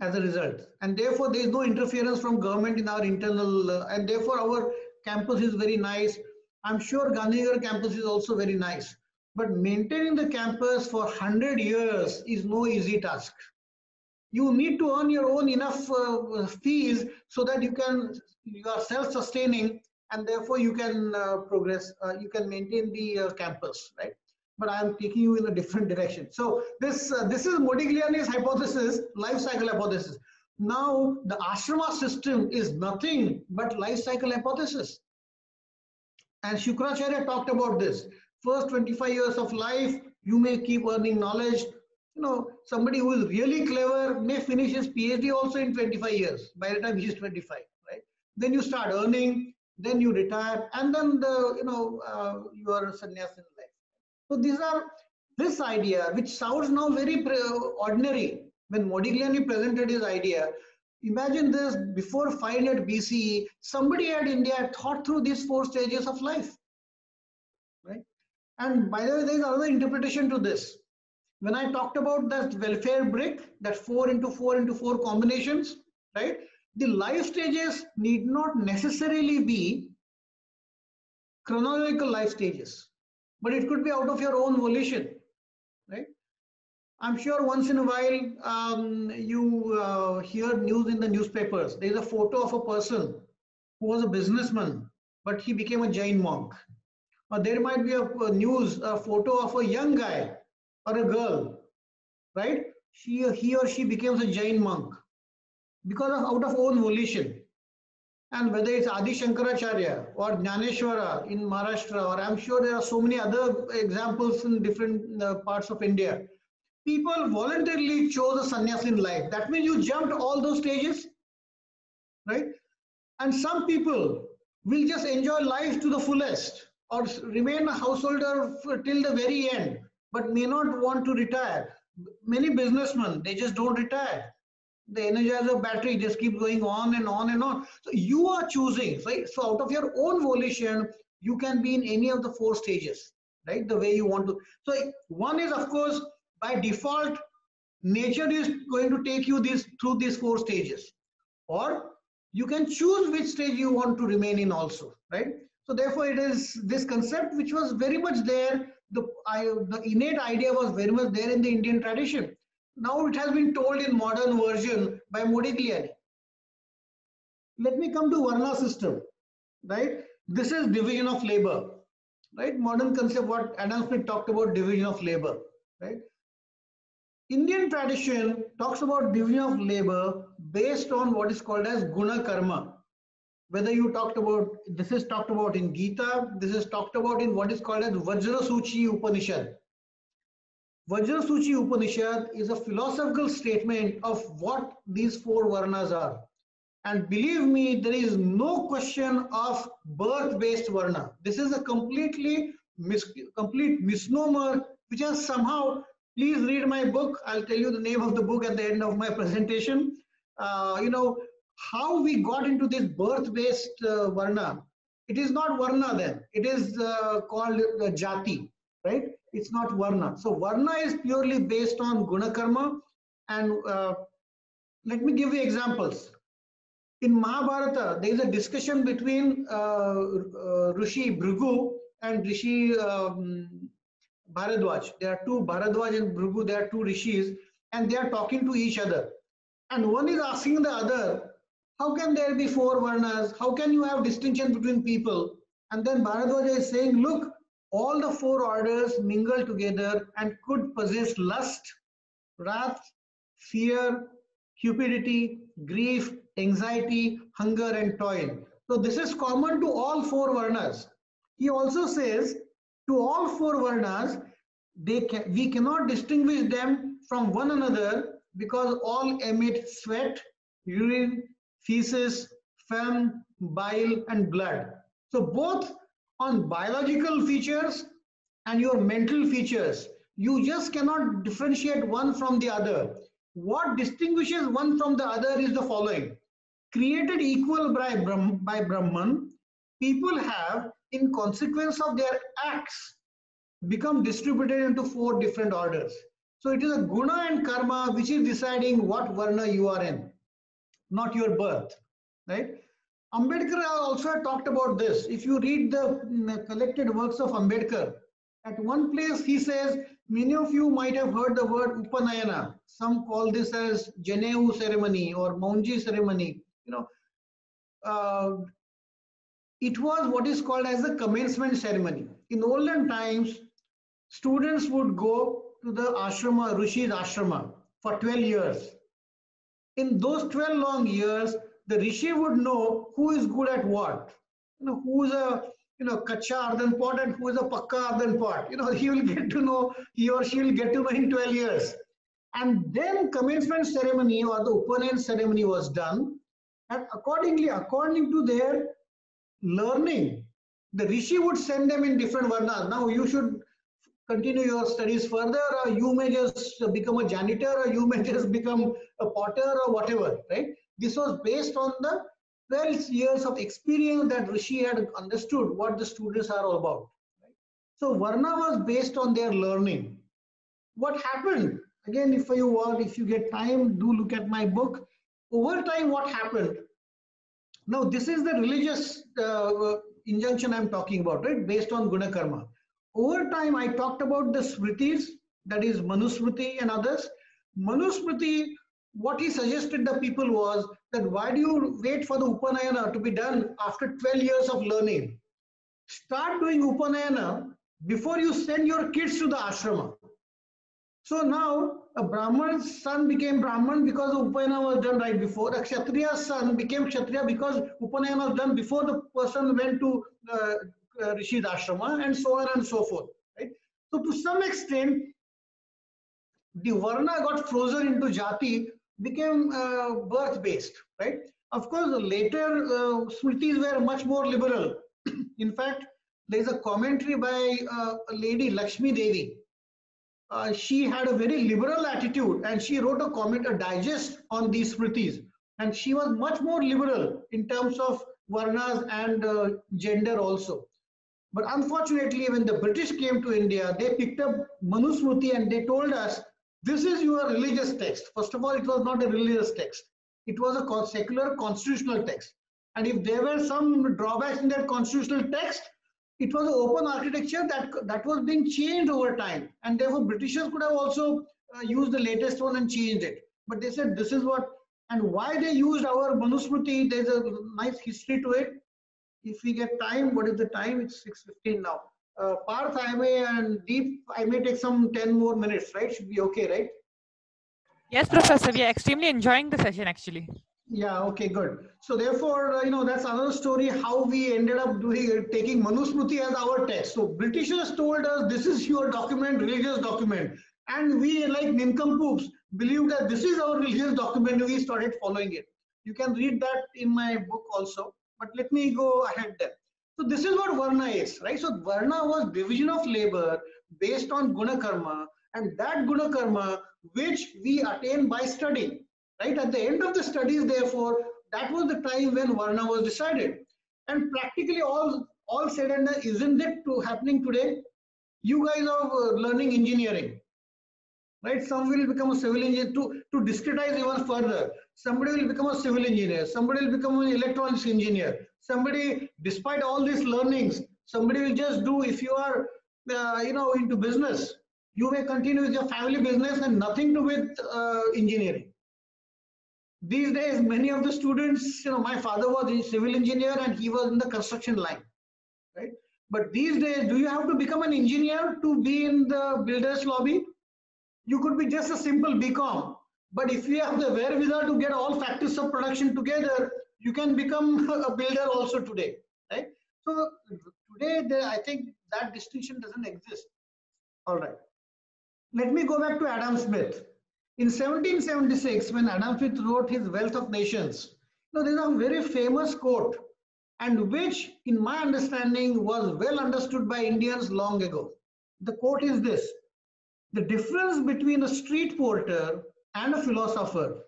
as a result. And therefore there is no interference from government in our internal, uh, and therefore our campus is very nice. I'm sure Gandhinagar campus is also very nice. But maintaining the campus for 100 years is no easy task. You need to earn your own enough uh, fees so that you can, you are self-sustaining and therefore you can uh, progress, uh, you can maintain the uh, campus, right? But I am taking you in a different direction. So this, uh, this is Modigliani's hypothesis, life cycle hypothesis. Now the ashrama system is nothing but life cycle hypothesis. And Shukracharya talked about this. First 25 years of life, you may keep earning knowledge. You know, somebody who is really clever may finish his PhD also in 25 years by the time he is 25, right? Then you start earning, then you retire, and then the, you know, uh, you are a sannyas in life. So these are this idea, which sounds now very ordinary. When Modigliani presented his idea, Imagine this before 500 BCE, somebody at India thought through these four stages of life. And by the way, there is another interpretation to this. When I talked about that welfare brick, that four into four into four combinations, right? The life stages need not necessarily be chronological life stages, but it could be out of your own volition, right? I'm sure once in a while um, you uh, hear news in the newspapers. There's a photo of a person who was a businessman, but he became a Jain monk. Or there might be a, a news, a photo of a young guy or a girl, right? She, he or she becomes a Jain monk because of out of own volition. And whether it's Adi Shankaracharya or Jnaneshwara in Maharashtra, or I'm sure there are so many other examples in different uh, parts of India people voluntarily chose a sannyas in life. That means you jumped all those stages, right? And some people will just enjoy life to the fullest or remain a householder till the very end, but may not want to retire. Many businessmen, they just don't retire. The energizer battery just keeps going on and on and on. So you are choosing, right? So out of your own volition, you can be in any of the four stages, right? The way you want to. So one is, of course, by default, nature is going to take you this through these four stages. Or you can choose which stage you want to remain in also, right? So therefore, it is this concept which was very much there. The, I, the innate idea was very much there in the Indian tradition. Now it has been told in modern version by Modigliani. Let me come to Varna system, right? This is division of labor, right? Modern concept, what Adam Smith talked about division of labor, right? Indian tradition talks about division of labor based on what is called as guna karma. Whether you talked about, this is talked about in Gita, this is talked about in what is called as Vajrasuchi Upanishad. Vajrasuchi Upanishad is a philosophical statement of what these four varnas are. And believe me, there is no question of birth-based varna. This is a completely mis complete misnomer which has somehow Please read my book. I'll tell you the name of the book at the end of my presentation. Uh, you know, how we got into this birth-based uh, varna. It is not varna then. It is uh, called uh, jati, right? It's not varna. So varna is purely based on guna karma. And uh, let me give you examples. In Mahabharata, there is a discussion between uh, uh, Rishi Bhrigu and Rishi um, Bharadwaj. There are two Bharadwaj and Bhrigu, there are two rishis, and they are talking to each other. And one is asking the other, how can there be four varnas? How can you have distinction between people? And then Bharadwaj is saying, look, all the four orders mingle together and could possess lust, wrath, fear, cupidity, grief, anxiety, hunger, and toil. So this is common to all four varnas. He also says to all four varnas, they can, we cannot distinguish them from one another because all emit sweat, urine, feces, phlegm, bile, and blood. So both on biological features and your mental features, you just cannot differentiate one from the other. What distinguishes one from the other is the following. Created equal by, Brahm, by Brahman, people have, in consequence of their acts, become distributed into four different orders. So it is a guna and karma which is deciding what varna you are in, not your birth, right? Ambedkar also talked about this. If you read the mm, collected works of Ambedkar, at one place he says, many of you might have heard the word Upanayana. Some call this as Janeu ceremony or Maunji ceremony. You know, uh, it was what is called as the commencement ceremony. In olden times, students would go to the ashrama, Rishi's ashrama for 12 years. In those 12 long years, the Rishi would know who is good at what. You know, who is a you know kacha ardhan pot and who is a pakka ardhan pot. You know, he will get to know, he or she will get to know in 12 years. And then commencement ceremony or the Upanayan ceremony was done. And accordingly, according to their learning, the Rishi would send them in different varnas. Now you should continue your studies further or you may just become a janitor or you may just become a potter or whatever, right? This was based on the 12 years of experience that Rishi had understood what the students are all about. Right? So Varna was based on their learning. What happened? Again, if you want, if you get time, do look at my book. Over time, what happened? Now, this is the religious uh, injunction I'm talking about, right? Based on Guna Karma. Over time, I talked about the Smritis, that is Manusmriti and others. Manusmriti, what he suggested the people was that why do you wait for the Upanayana to be done after 12 years of learning? Start doing Upanayana before you send your kids to the ashrama. So now a Brahman's son became Brahman because Upanayana was done right before. A Kshatriya's son became Kshatriya because Upanayana was done before the person went to uh, uh, Rishi's ashrama and so on and so forth. Right? So to some extent, the Varna got frozen into Jati, became uh, birth based. Right? Of course, later uh, Smritis were much more liberal. In fact, there is a commentary by uh, a lady, Lakshmi Devi. Uh, she had a very liberal attitude and she wrote a comment, a digest on these Smritis. And she was much more liberal in terms of varnas and uh, gender also. But unfortunately, when the British came to India, they picked up Manusmriti and they told us, this is your religious text. First of all, it was not a religious text. It was a secular constitutional text. And if there were some drawbacks in that constitutional text, it was an open architecture that, that was being changed over time. And therefore, Britishers could have also uh, used the latest one and changed it. But they said this is what, and why they used our Manusmriti, there's a nice history to it if we get time, what is the time? It's 6.15 now. Uh, Parth, I may, and Deep, I may take some 10 more minutes, right? Should be okay, right? Yes, Professor. We are extremely enjoying the session, actually. Yeah, okay, good. So therefore, uh, you know, that's another story how we ended up doing uh, taking Manusmriti as our text. So Britishers told us this is your document, religious document. And we, like nincompoops, believed that this is our religious document. We started following it. You can read that in my book also. But let me go ahead there. So this is what Varna is, right? So Varna was division of labor based on Guna Karma and that Guna Karma which we attain by study, right? At the end of the studies, therefore, that was the time when Varna was decided. And practically all, all said and done, isn't it to happening today? You guys are uh, learning engineering, right? Some will become a civil engineer to, to discretize even further. Somebody will become a civil engineer. Somebody will become an electronics engineer. Somebody, despite all these learnings, somebody will just do, if you are, uh, you know, into business, you may continue with your family business and nothing to with uh, engineering. These days, many of the students, you know, my father was a civil engineer and he was in the construction line, right? But these days, do you have to become an engineer to be in the builders lobby? You could be just a simple BCom. But if you have the wherewithal to get all factors of production together, you can become a builder also today, right? So today, there, I think that distinction doesn't exist. All right. Let me go back to Adam Smith. In 1776, when Adam Smith wrote his Wealth of Nations, you know, there's a very famous quote, and which, in my understanding, was well understood by Indians long ago. The quote is this The difference between a street porter and a philosopher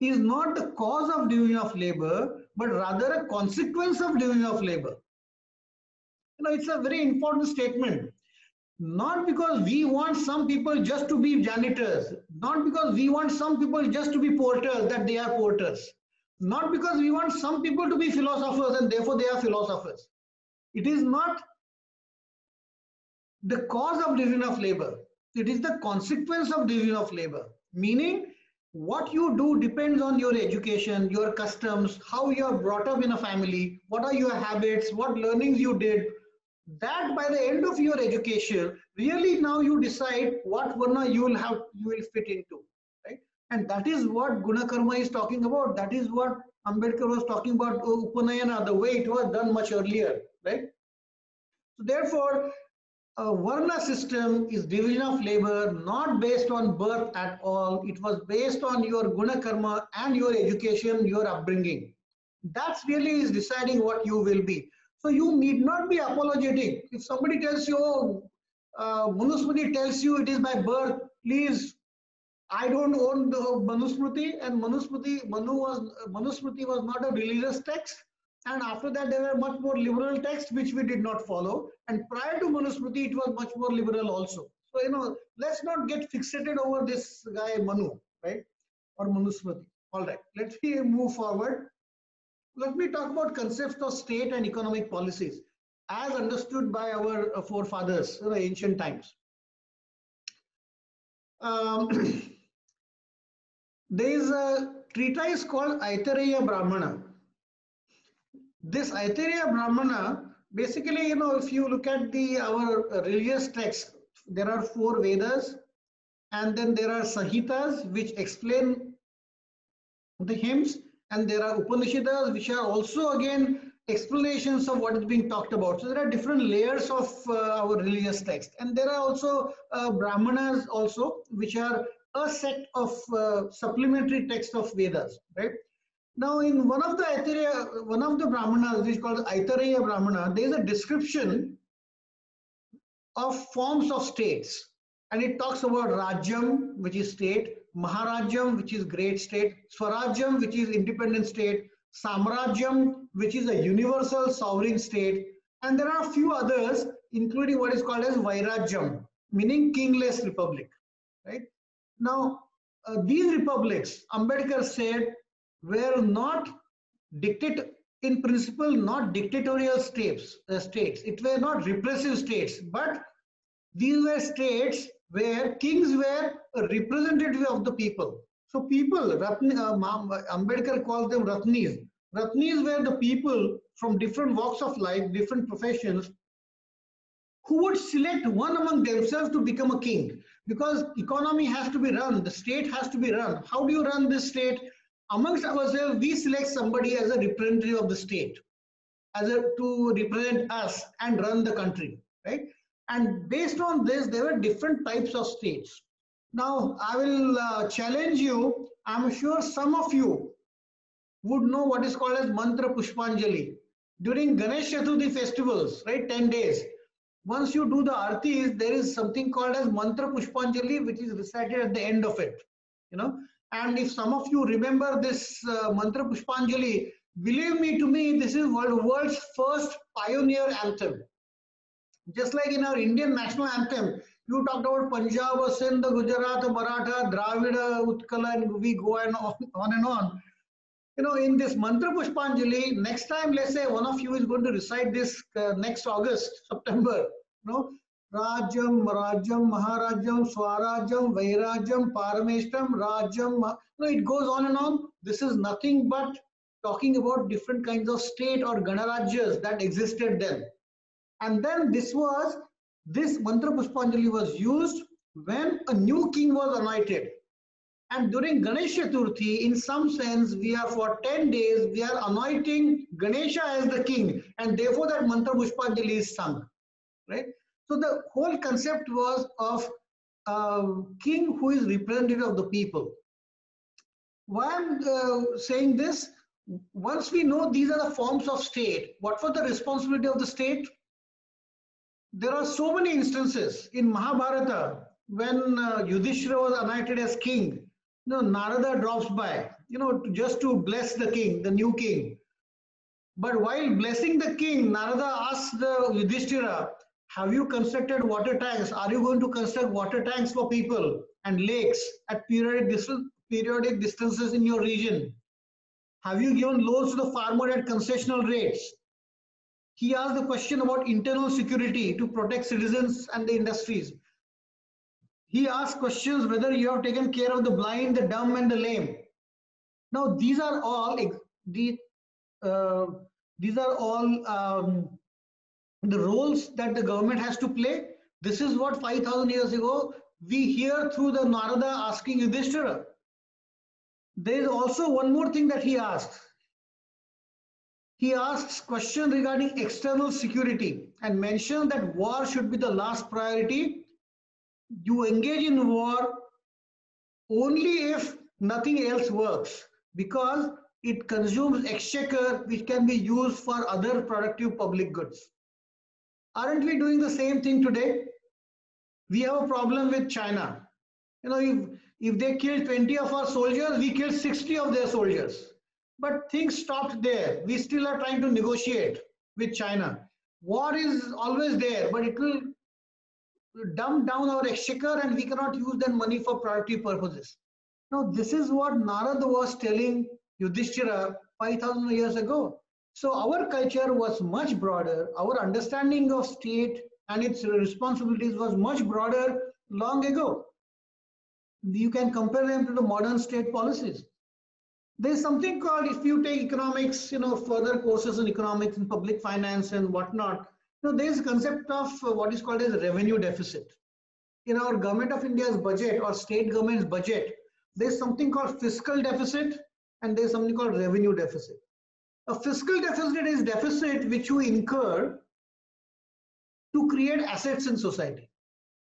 is not the cause of doing of labor, but rather a consequence of doing of labor. You know, it's a very important statement. Not because we want some people just to be janitors, not because we want some people just to be porters that they are porters, not because we want some people to be philosophers and therefore they are philosophers. It is not the cause of division of labor, it is the consequence of division of labor. Meaning, what you do depends on your education, your customs, how you are brought up in a family, what are your habits, what learnings you did. That by the end of your education, really now you decide what varna you will have, you will fit into, right? And that is what Guna Karma is talking about. That is what Ambedkar was talking about oh, Upanayana, the way it was done much earlier, right? So therefore, a Varna system is division of labor not based on birth at all. It was based on your guna karma and your education, your upbringing. That's really is deciding what you will be. So you need not be apologetic. If somebody tells you, uh, Manusmriti tells you it is by birth, please, I don't own the Manusmriti and Manusmriti, Manu was, Manusmriti was not a religious text. And after that, there were much more liberal texts which we did not follow. And prior to Manusmriti, it was much more liberal also. So, you know, let's not get fixated over this guy Manu, right? Or Manusmriti. All right, let me move forward. Let me talk about concepts of state and economic policies as understood by our forefathers in the ancient times. Um, there is a treatise called Aitareya Brahmana this Aitareya Brahmana, basically, you know, if you look at the our religious texts, there are four Vedas, and then there are Samhitas, which explain the hymns, and there are Upanishads, which are also again explanations of what is being talked about. So there are different layers of uh, our religious text, and there are also uh, Brahmanas also, which are a set of uh, supplementary texts of Vedas, right? Now, in one of the Aitareya, one of the Brahmanas, which is called Aitareya Brahmana, there is a description of forms of states. And it talks about Rajyam, which is state, Maharajyam, which is great state, Swarajyam, which is independent state, Samrajyam, which is a universal sovereign state, and there are a few others, including what is called as Vairajyam, meaning kingless republic. Right now, uh, these republics, Ambedkar said, were not dictate in principle not dictatorial states uh, states. It were not repressive states but these were states where kings were a representative of the people. So people Ratni, uh, ambedkar calls them ratnis. Ratnis were the people from different walks of life different professions who would select one among themselves to become a king. Because economy has to be run the state has to be run. How do you run this state amongst ourselves, we select somebody as a representative of the state, as a to represent us and run the country, right? And based on this, there were different types of states. Now, I will uh, challenge you. I'm sure some of you would know what is called as Mantra Pushpanjali. During Ganesh Chaturthi festivals, right, 10 days, once you do the artis, there is something called as Mantra Pushpanjali, which is recited at the end of it. You know, and if some of you remember this uh, Mantra Pushpanjali, believe me to me, this is world, world's first pioneer anthem. Just like in our Indian national anthem, you talked about Punjab, Sindh, Gujarat, Maratha, Dravida, Utkala, and we go on, on and on. You know, in this Mantra Pushpanjali, next time, let's say one of you is going to recite this uh, next August, September, you know, Rajam, Rajam, Maharajam, Swarajam, Vairajam, Parameshtam, Rajam. No, it goes on and on. This is nothing but talking about different kinds of state or Ganarajyas that existed then. And then this was, this mantra Pushpanjali was used when a new king was anointed. And during Ganesh Chaturthi, in some sense, we are for 10 days, we are anointing Ganesha as the king. And therefore that mantra Pushpanjali is sung, right? So the whole concept was of a king who is representative of the people. Why I'm uh, saying this? Once we know these are the forms of state, what was the responsibility of the state? There are so many instances in Mahabharata when uh, Yudhishthira was anointed as king. You know, Narada drops by, you know, just to bless the king, the new king. But while blessing the king, Narada asks the Yudhishthira, have you constructed water tanks? Are you going to construct water tanks for people and lakes at periodic, distance, periodic distances in your region? Have you given loans to the farmer at concessional rates? He asked the question about internal security to protect citizens and the industries. He asked questions whether you have taken care of the blind, the dumb, and the lame. Now, these are all the uh, these are all um, the roles that the government has to play. This is what 5,000 years ago we hear through the Narada asking Yudhishthira. There is also one more thing that he asks. He asks question regarding external security and mentions that war should be the last priority. You engage in war only if nothing else works because it consumes exchequer which can be used for other productive public goods. Aren't we doing the same thing today? We have a problem with China. You know, if, if they kill 20 of our soldiers, we kill 60 of their soldiers. But things stopped there. We still are trying to negotiate with China. War is always there, but it will dump down our exchequer and we cannot use that money for priority purposes. Now, this is what Narada was telling Yudhishthira 5,000 years ago. So our culture was much broader. Our understanding of state and its responsibilities was much broader long ago. You can compare them to the modern state policies. There's something called, if you take economics, you know, further courses in economics and public finance and whatnot, you know, there's a concept of what is called as revenue deficit. In our government of India's budget or state government's budget, there's something called fiscal deficit and there's something called revenue deficit. A fiscal deficit is deficit which you incur to create assets in society.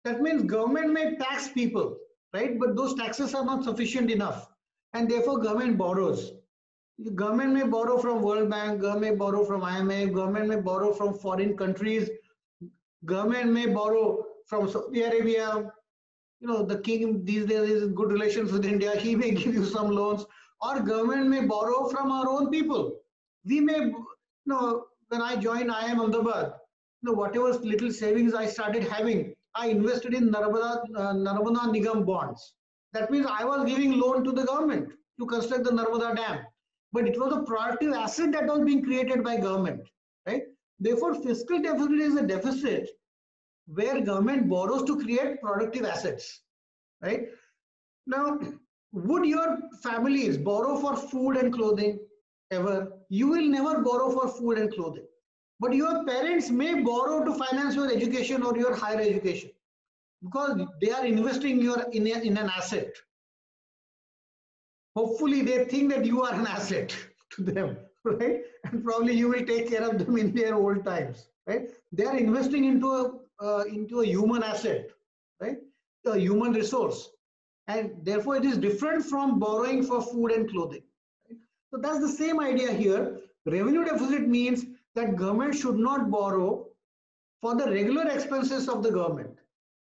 That means government may tax people, right? But those taxes are not sufficient enough. And therefore government borrows. The government may borrow from World Bank, government may borrow from IMF, government may borrow from foreign countries, government may borrow from Saudi Arabia. You know, the king these days is good relations with India. He may give you some loans, or government may borrow from our own people we may, you know, when I joined IIM Ahmedabad, you know, whatever little savings I started having, I invested in Narmada, uh, Nigam bonds. That means I was giving loan to the government to construct the Narmada Dam. But it was a productive asset that was being created by government, right? Therefore, fiscal deficit is a deficit where government borrows to create productive assets, right? Now, would your families borrow for food and clothing? ever, you will never borrow for food and clothing. But your parents may borrow to finance your education or your higher education because they are investing your in, a, in an asset. Hopefully, they think that you are an asset to them, right? And probably you will take care of them in their old times, right? They are investing into a uh, into a human asset, right? A human resource, and therefore it is different from borrowing for food and clothing. So that's the same idea here. Revenue deficit means that government should not borrow for the regular expenses of the government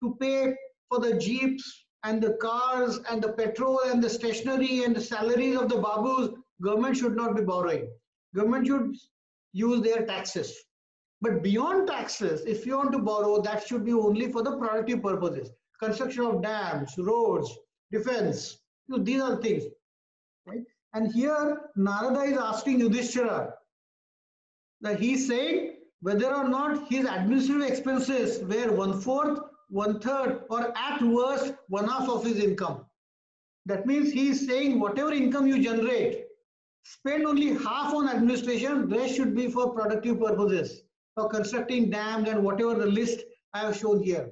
to pay for the jeeps and the cars and the petrol and the stationery and the salaries of the babus. Government should not be borrowing. Government should use their taxes. But beyond taxes, if you want to borrow, that should be only for the productive purposes. Construction of dams, roads, defense. You know, these are things. Right? And here Narada is asking Yudhishthira that he's saying whether or not his administrative expenses were one fourth, one third, or at worst one half of his income. That means he is saying whatever income you generate, spend only half on administration, rest should be for productive purposes. for constructing dams and whatever the list I have shown here.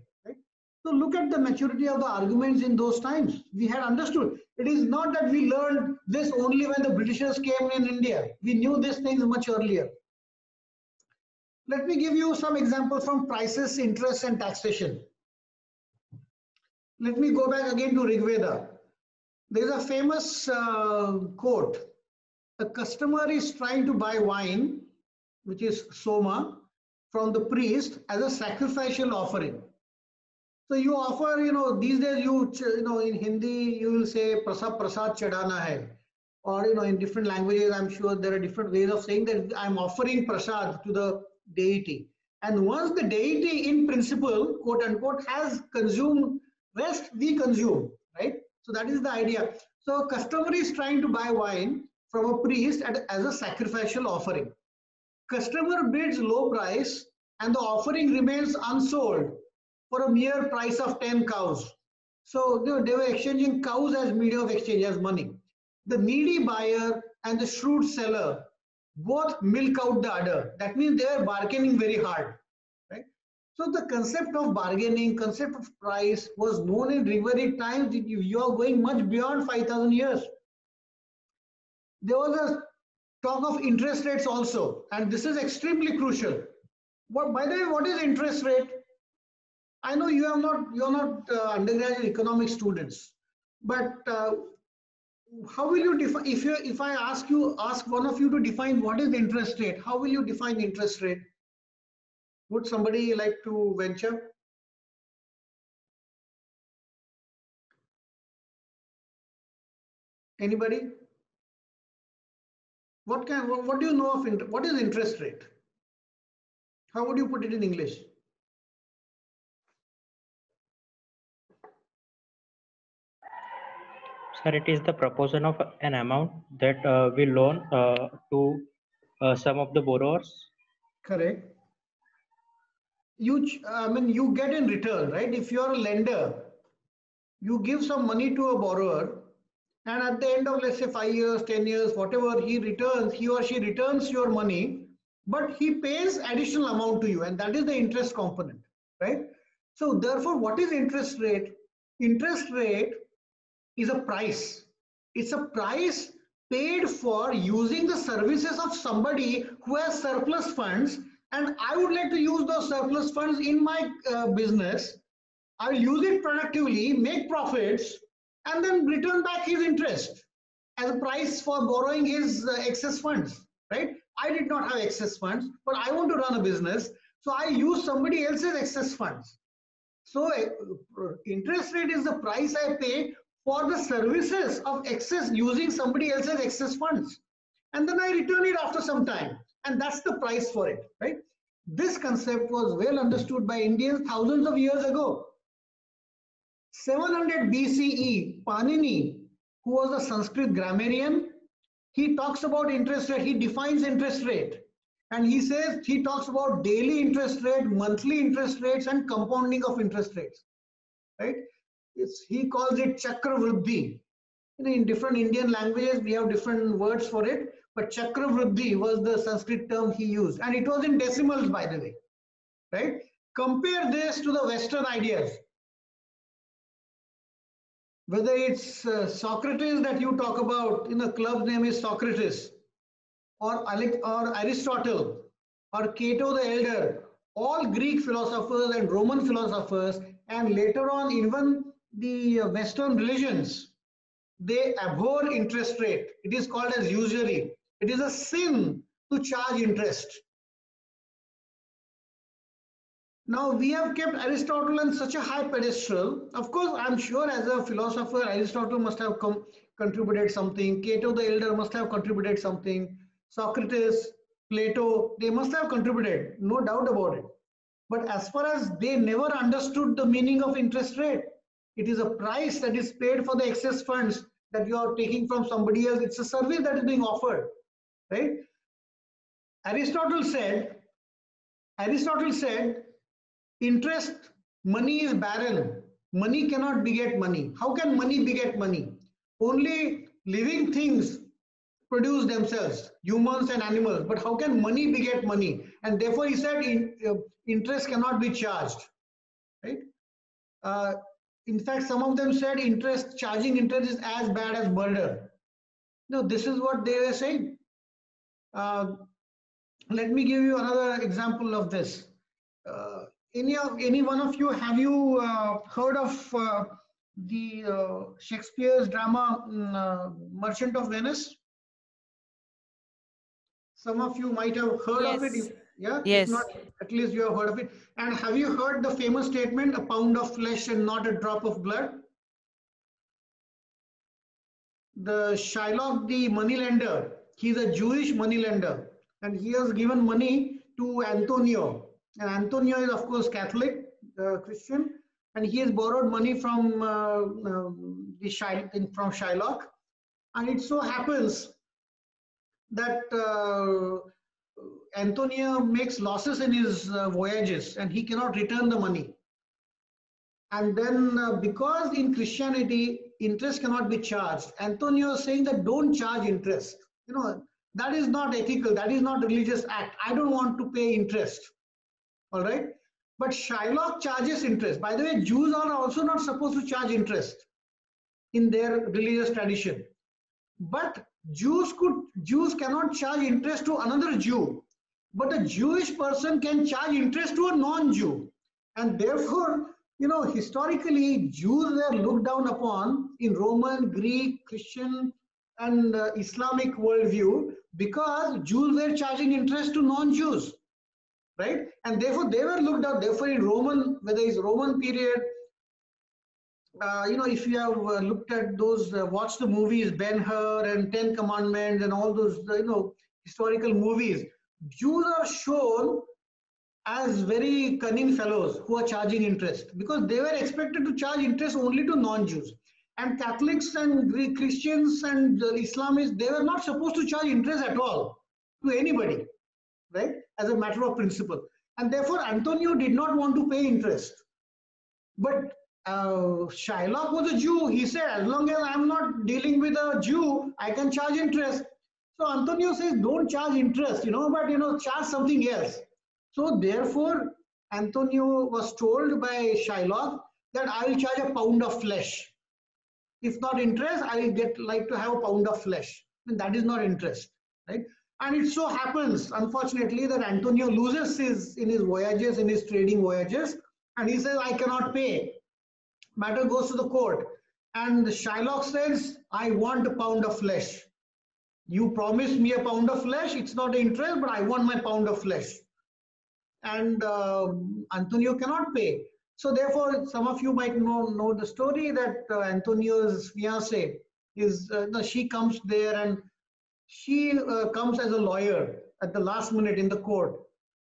So look at the maturity of the arguments in those times. We had understood. It is not that we learned this only when the Britishers came in India. We knew these things much earlier. Let me give you some examples from prices, interest, and taxation. Let me go back again to Rig Veda. There is a famous uh, quote. A customer is trying to buy wine, which is soma, from the priest as a sacrificial offering. So you offer, you know, these days you, you know, in Hindi you will say prasad prasad chadana hai, or you know, in different languages I'm sure there are different ways of saying that I'm offering prasad to the deity. And once the deity, in principle, quote unquote, has consumed rest, we consume, right? So that is the idea. So customer is trying to buy wine from a priest at, as a sacrificial offering. Customer bids low price and the offering remains unsold for a mere price of 10 cows. So they were, they were exchanging cows as medium of exchange, as money. The needy buyer and the shrewd seller both milk out the other. That means they are bargaining very hard. Right? So the concept of bargaining, concept of price was known in Rigvedic times. You are going much beyond 5,000 years. There was a talk of interest rates also, and this is extremely crucial. What, by the way, what is interest rate? I know you are not you are not uh, undergraduate economics students, but uh, how will you define if you if I ask you ask one of you to define what is interest rate? How will you define interest rate? Would somebody like to venture? Anybody? What can what, what do you know of what is interest rate? How would you put it in English? Sir, it is the proportion of an amount that uh, we loan uh, to uh, some of the borrowers. Correct. You, I mean, you get in return, right? If you are a lender, you give some money to a borrower, and at the end of let's say five years, ten years, whatever he returns, he or she returns your money, but he pays additional amount to you, and that is the interest component, right? So therefore, what is interest rate? Interest rate is a price. It's a price paid for using the services of somebody who has surplus funds and I would like to use those surplus funds in my uh, business. I'll use it productively, make profits, and then return back his interest as a price for borrowing his uh, excess funds, right? I did not have excess funds, but I want to run a business. So I use somebody else's excess funds. So uh, interest rate is the price I pay for the services of excess using somebody else's excess funds. And then I return it after some time. And that's the price for it, right? This concept was well understood by Indians thousands of years ago. 700 BCE, Panini, who was a Sanskrit grammarian, he talks about interest rate, he defines interest rate. And he says, he talks about daily interest rate, monthly interest rates, and compounding of interest rates, right? He calls it Chakravruddhi. You know, in different Indian languages, we have different words for it, but Chakravruddhi was the Sanskrit term he used. And it was in decimals, by the way. Right? Compare this to the Western ideas. Whether it's uh, Socrates that you talk about, in a club name is Socrates, or, or Aristotle, or Cato the Elder, all Greek philosophers and Roman philosophers, and later on even the uh, Western religions, they abhor interest rate. It is called as usury. It is a sin to charge interest. Now we have kept Aristotle on such a high pedestal. Of course, I'm sure as a philosopher, Aristotle must have contributed something. Cato the Elder must have contributed something. Socrates, Plato, they must have contributed, no doubt about it. But as far as they never understood the meaning of interest rate, it is a price that is paid for the excess funds that you are taking from somebody else. It's a service that is being offered, right? Aristotle said, Aristotle said, interest, money is barren. Money cannot beget money. How can money beget money? Only living things produce themselves, humans and animals. But how can money beget money? And therefore, he said uh, interest cannot be charged, right? Uh, in fact, some of them said interest, charging interest is as bad as murder. No, this is what they were saying. Uh, let me give you another example of this. Uh, any of any one of you have you uh, heard of uh, the uh, Shakespeare's drama mm, uh, Merchant of Venice? Some of you might have heard of it. Yeah. Yes. not, at least you have heard of it. And have you heard the famous statement, "A pound of flesh and not a drop of blood"? The Shylock, the moneylender, he's a Jewish moneylender, and he has given money to Antonio. And Antonio is, of course, Catholic, uh, Christian, and he has borrowed money from uh, uh, the Shy, from Shylock. And it so happens that uh, Antonio makes losses in his uh, voyages, and he cannot return the money. And then, uh, because in Christianity, interest cannot be charged, Antonio is saying that don't charge interest. You know, that is not ethical, that is not a religious act. I don't want to pay interest. All right. But Shylock charges interest. By the way, Jews are also not supposed to charge interest in their religious tradition. But Jews could Jews cannot charge interest to another Jew, but a Jewish person can charge interest to a non-Jew. And therefore, you know, historically, Jews were looked down upon in Roman, Greek, Christian, and uh, Islamic worldview because Jews were charging interest to non-Jews, right? And therefore, they were looked at. Therefore, in Roman, whether it's Roman period, uh, you know, if you have uh, looked at those, uh, watched the movies Ben Hur and Ten Commandments and all those, you know, historical movies, Jews are shown as very cunning fellows who are charging interest because they were expected to charge interest only to non-Jews. And Catholics and Greek Christians and Islamists, they were not supposed to charge interest at all to anybody, right? As a matter of principle. And therefore, Antonio did not want to pay interest. But uh, Shylock was a Jew. He said, as long as I'm not dealing with a Jew, I can charge interest. So Antonio says, don't charge interest, you know, but you know, charge something else. So therefore, Antonio was told by Shylock that I will charge a pound of flesh. If not interest, I will get like to have a pound of flesh. And that is not interest, right? And it so happens, unfortunately, that Antonio loses his in his voyages, in his trading voyages, and he says, I cannot pay. Matter goes to the court. And Shylock says, I want a pound of flesh. You promised me a pound of flesh. It's not interest, but I want my pound of flesh. And uh, Antonio cannot pay. So therefore, some of you might know, know the story that uh, Antonio's fiance is, uh, she comes there and she uh, comes as a lawyer at the last minute in the court.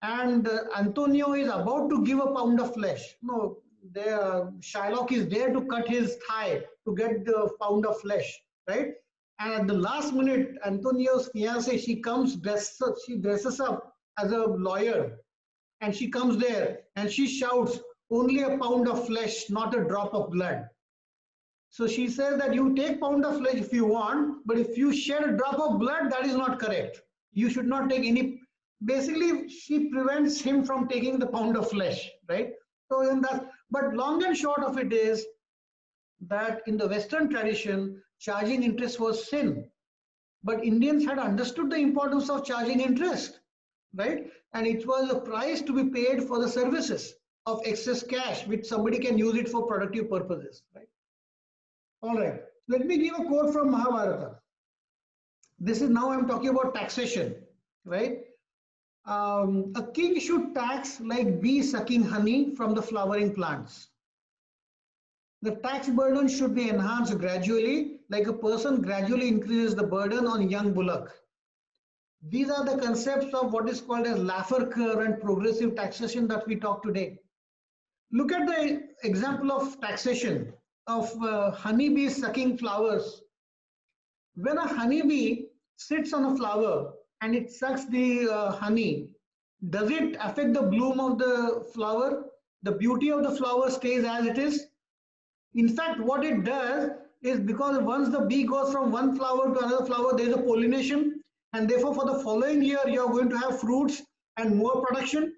And uh, Antonio is about to give a pound of flesh. No, there, Shylock is there to cut his thigh to get the pound of flesh, right? And at the last minute, Antonio's fiance, she comes dressed, she dresses up as a lawyer, and she comes there and she shouts, "Only a pound of flesh, not a drop of blood." So she says that you take pound of flesh if you want, but if you shed a drop of blood, that is not correct. You should not take any. Basically, she prevents him from taking the pound of flesh, right? So in that, but long and short of it is that in the Western tradition, charging interest was sin. But Indians had understood the importance of charging interest, right? And it was a price to be paid for the services of excess cash, which somebody can use it for productive purposes, right? All right, let me give a quote from Mahabharata. This is now I'm talking about taxation, right? Um, a king should tax like bee sucking honey from the flowering plants. The tax burden should be enhanced gradually, like a person gradually increases the burden on young bullock. These are the concepts of what is called as Laffer curve and progressive taxation that we talk today. Look at the example of taxation of uh, honeybees sucking flowers. When a honeybee sits on a flower and it sucks the uh, honey, does it affect the bloom of the flower? The beauty of the flower stays as it is. In fact, what it does, is because once the bee goes from one flower to another flower, there is a pollination. And therefore, for the following year, you're going to have fruits and more production.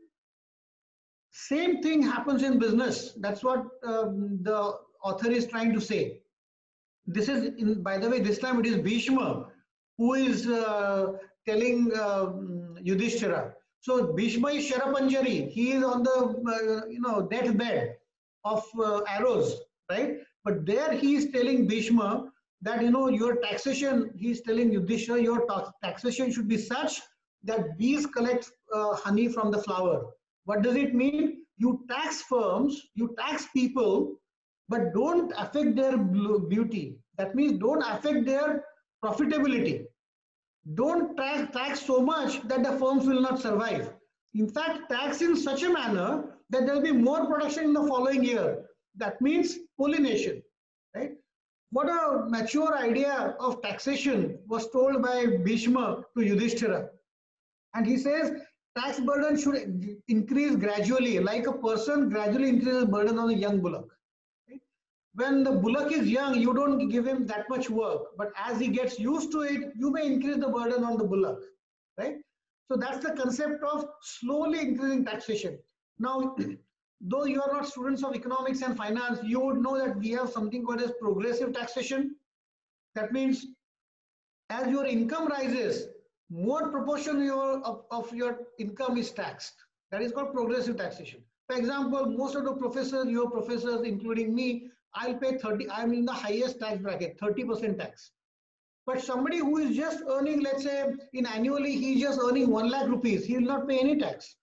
Same thing happens in business. That's what um, the author is trying to say. This is, in, by the way, this time it is Bhishma who is uh, telling uh, Yudhishthira. So Bhishma is Sharapanjari. He is on the uh, you know deathbed of uh, arrows, right? But there he is telling Bhishma that you know your taxation. He is telling Yudhishthira your tax taxation should be such that bees collect uh, honey from the flower. What does it mean? You tax firms, you tax people, but don't affect their beauty. That means don't affect their profitability. Don't tax, tax so much that the firms will not survive. In fact, tax in such a manner that there will be more production in the following year. That means pollination, right? What a mature idea of taxation was told by Bhishma to Yudhishthira. And he says tax burden should increase gradually, like a person gradually increases burden on a young bullock Right? when the bullock is young, you don't give him that much work. But as he gets used to it, you may increase the burden on the bullock, right? So that's the concept of slowly increasing taxation. Now, though you are not students of economics and finance, you would know that we have something called as progressive taxation. That means as your income rises, more proportion your, of, of your income is taxed. That is called progressive taxation. For example, most of the professors, your professors, including me, I'll pay 30, I'm in the highest tax bracket, 30% tax. But somebody who is just earning, let's say, in annually, he's just earning 1 lakh rupees, he will not pay any tax.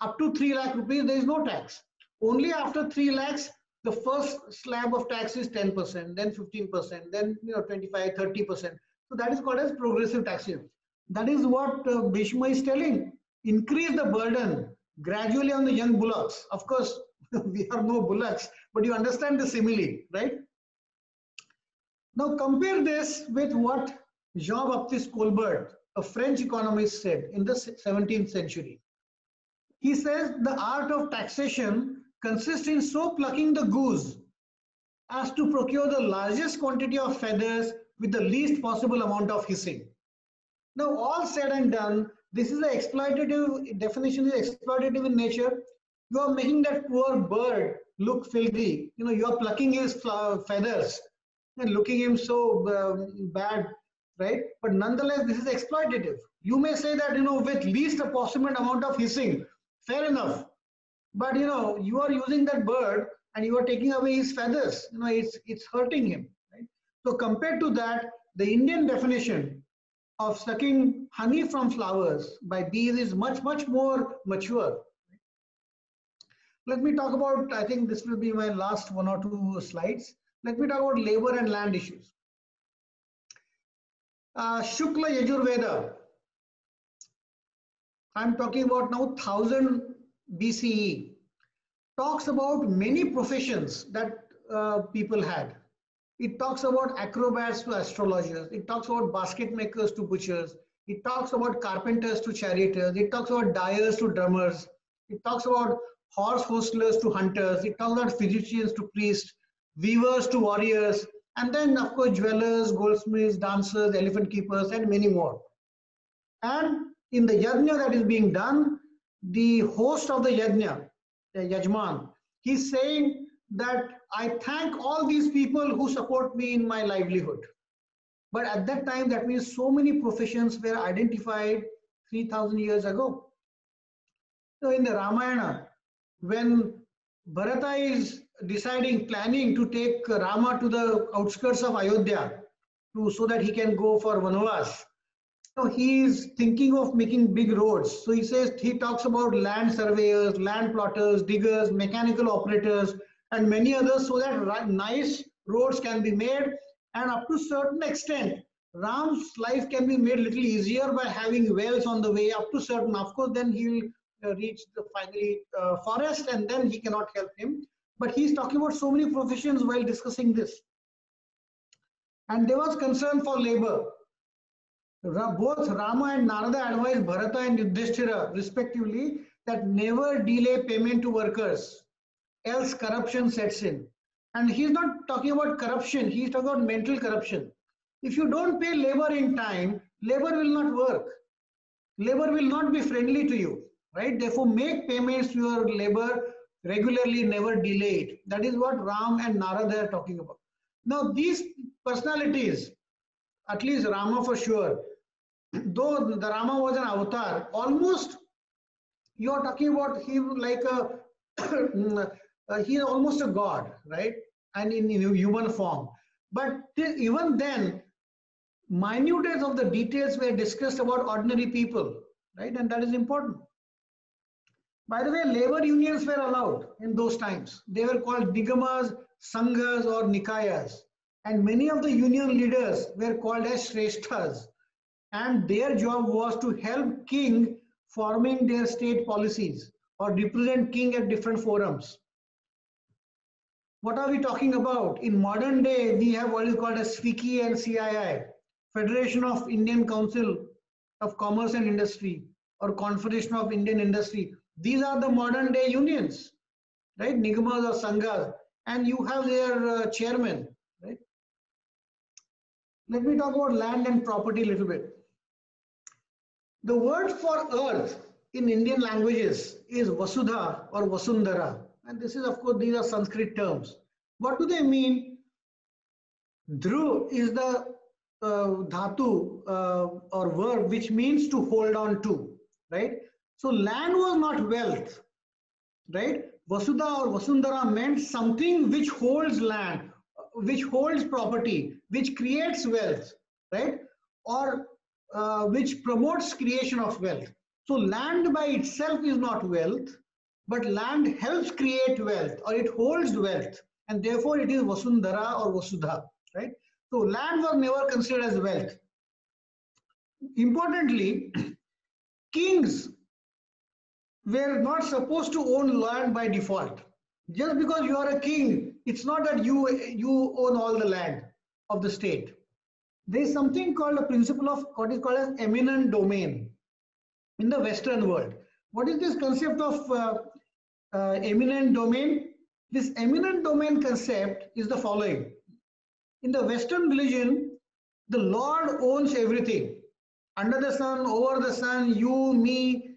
Up to 3 lakh rupees, there is no tax. Only after 3 lakhs, the first slab of tax is 10%, then 15%, then you know 25, 30%. So that is called as progressive taxation. That is what uh, Bhishma is telling. Increase the burden gradually on the young bullocks. Of course, we are no bullocks, but you understand the simile, right? Now compare this with what Jean-Baptiste Colbert, a French economist said in the 17th century. He says the art of taxation consists in so plucking the goose as to procure the largest quantity of feathers with the least possible amount of hissing. Now all said and done, this is the exploitative definition is exploitative in nature you are making that poor bird look filthy. You know, you are plucking his feathers and looking him so um, bad, right? But nonetheless, this is exploitative. You may say that, you know, with least possible amount of hissing, fair enough. But, you know, you are using that bird and you are taking away his feathers. You know, it's, it's hurting him, right? So compared to that, the Indian definition of sucking honey from flowers by bees is much, much more mature let me talk about, I think this will be my last one or two slides. Let me talk about labor and land issues. Uh, Shukla Yajurveda, I'm talking about now 1000 BCE, talks about many professions that uh, people had. It talks about acrobats to astrologers. It talks about basket makers to butchers. It talks about carpenters to charioteers. It talks about dyers to drummers. It talks about horse hostlers to hunters, it talks about physicians to priests, weavers to warriors, and then of course jewelers, goldsmiths, dancers, elephant keepers, and many more. And in the yajna that is being done, the host of the yajna, the yajman, he's saying that I thank all these people who support me in my livelihood. But at that time, that means so many professions were identified 3000 years ago. So in the Ramayana, when Bharata is deciding, planning to take Rama to the outskirts of Ayodhya to, so that he can go for Vanavas. So he is thinking of making big roads. So he says, he talks about land surveyors, land plotters, diggers, mechanical operators, and many others so that nice roads can be made. And up to certain extent, Ram's life can be made little easier by having wells on the way up to certain. Of course, then he will uh, reach the finally uh, forest and then he cannot help him. But he's talking about so many professions while discussing this. And there was concern for labor. Both Rama and Narada advised Bharata and Yudhishthira respectively that never delay payment to workers, else corruption sets in. And he's not talking about corruption, he's talking about mental corruption. If you don't pay labor in time, labor will not work. Labor will not be friendly to you, right? Therefore, make payments to your labor regularly, never delay it. That is what Ram and Narada are talking about. Now, these personalities, at least Rama for sure, though the Rama was an avatar, almost you are talking about him like a uh, he is almost a god, right? And in, in human form. But even then, minutest of the details were discussed about ordinary people, right? And that is important. By the way, labor unions were allowed in those times. They were called nigamas, sanghas, or nikayas. And many of the union leaders were called as shreshthas. And their job was to help king forming their state policies or represent king at different forums. What are we talking about? In modern day, we have what is called as FICCI and CII, Federation of Indian Council of Commerce and Industry, or Confederation of Indian Industry. These are the modern day unions, right? Nigmas or Sanghas. And you have their uh, chairman, right? Let me talk about land and property a little bit. The word for earth in Indian languages is Vasudha or Vasundhara. And this is, of course, these are Sanskrit terms. What do they mean? Dhru is the uh, dhatu uh, or verb which means to hold on to, right? So land was not wealth, right? Vasudha or Vasundhara meant something which holds land, which holds property, which creates wealth, right? Or uh, which promotes creation of wealth. So land by itself is not wealth, but land helps create wealth or it holds wealth and therefore it is Vasundhara or Vasudha, right? So land was never considered as wealth. Importantly, kings were not supposed to own land by default. Just because you are a king, it's not that you, you own all the land of the state. There is something called a principle of what is called as eminent domain in the Western world. What is this concept of uh, uh, eminent domain? This eminent domain concept is the following. In the Western religion, the Lord owns everything. Under the sun, over the sun, you, me,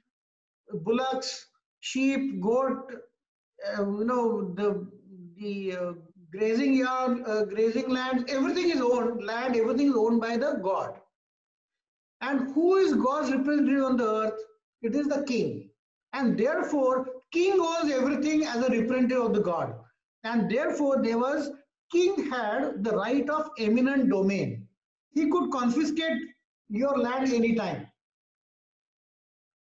bullocks, sheep, goat, uh, you know, the, the uh, grazing yard, uh, grazing land, everything is owned, land, everything is owned by the God. And who is God's representative on the earth? It is the king. And therefore, king owns everything as a representative of the God. And therefore, there was, king had the right of eminent domain. He could confiscate your land anytime.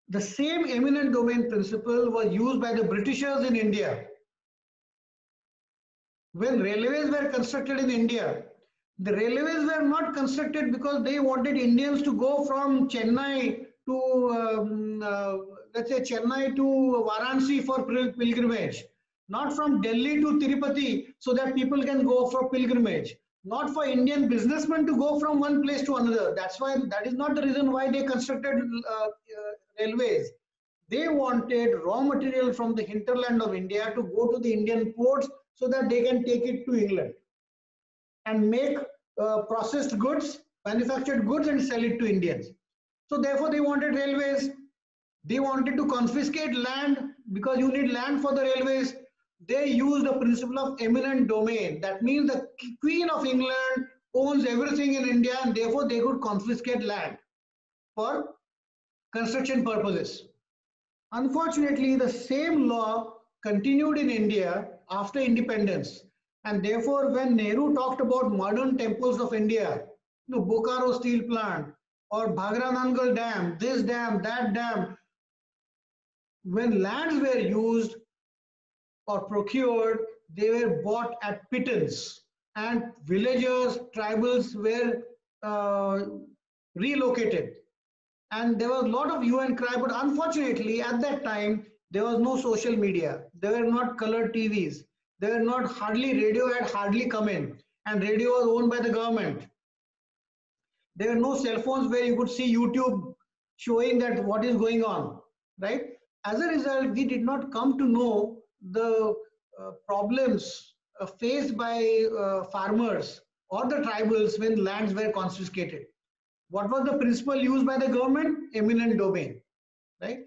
The same eminent domain principle was used by the Britishers in India. When railways were constructed in India, the railways were not constructed because they wanted Indians to go from Chennai to, um, uh, let's say, Chennai to Varanasi for pilgrimage, not from Delhi to Tirupati so that people can go for pilgrimage, not for Indian businessmen to go from one place to another. That's why, that is not the reason why they constructed uh, uh, railways. They wanted raw material from the hinterland of India to go to the Indian ports so that they can take it to England and make uh, processed goods, manufactured goods and sell it to Indians. So therefore they wanted railways. They wanted to confiscate land because you need land for the railways. They used the principle of eminent domain. That means the Queen of England owns everything in India and therefore they could confiscate land for construction purposes. Unfortunately, the same law continued in India after independence. And therefore, when Nehru talked about modern temples of India, you know, Bokaro steel plant or Bhakra Nangal dam, this dam, that dam, when lands were used or procured, they were bought at pittance and villagers, tribals were uh, relocated. And there was a lot of and cry, but unfortunately, at that time, there was no social media. There were not colored TVs. There were not hardly radio had hardly come in, and radio was owned by the government. There were no cell phones where you could see YouTube showing that what is going on, right? As a result, we did not come to know the uh, problems uh, faced by uh, farmers or the tribals when lands were confiscated. What was the principle used by the government? Eminent domain, right?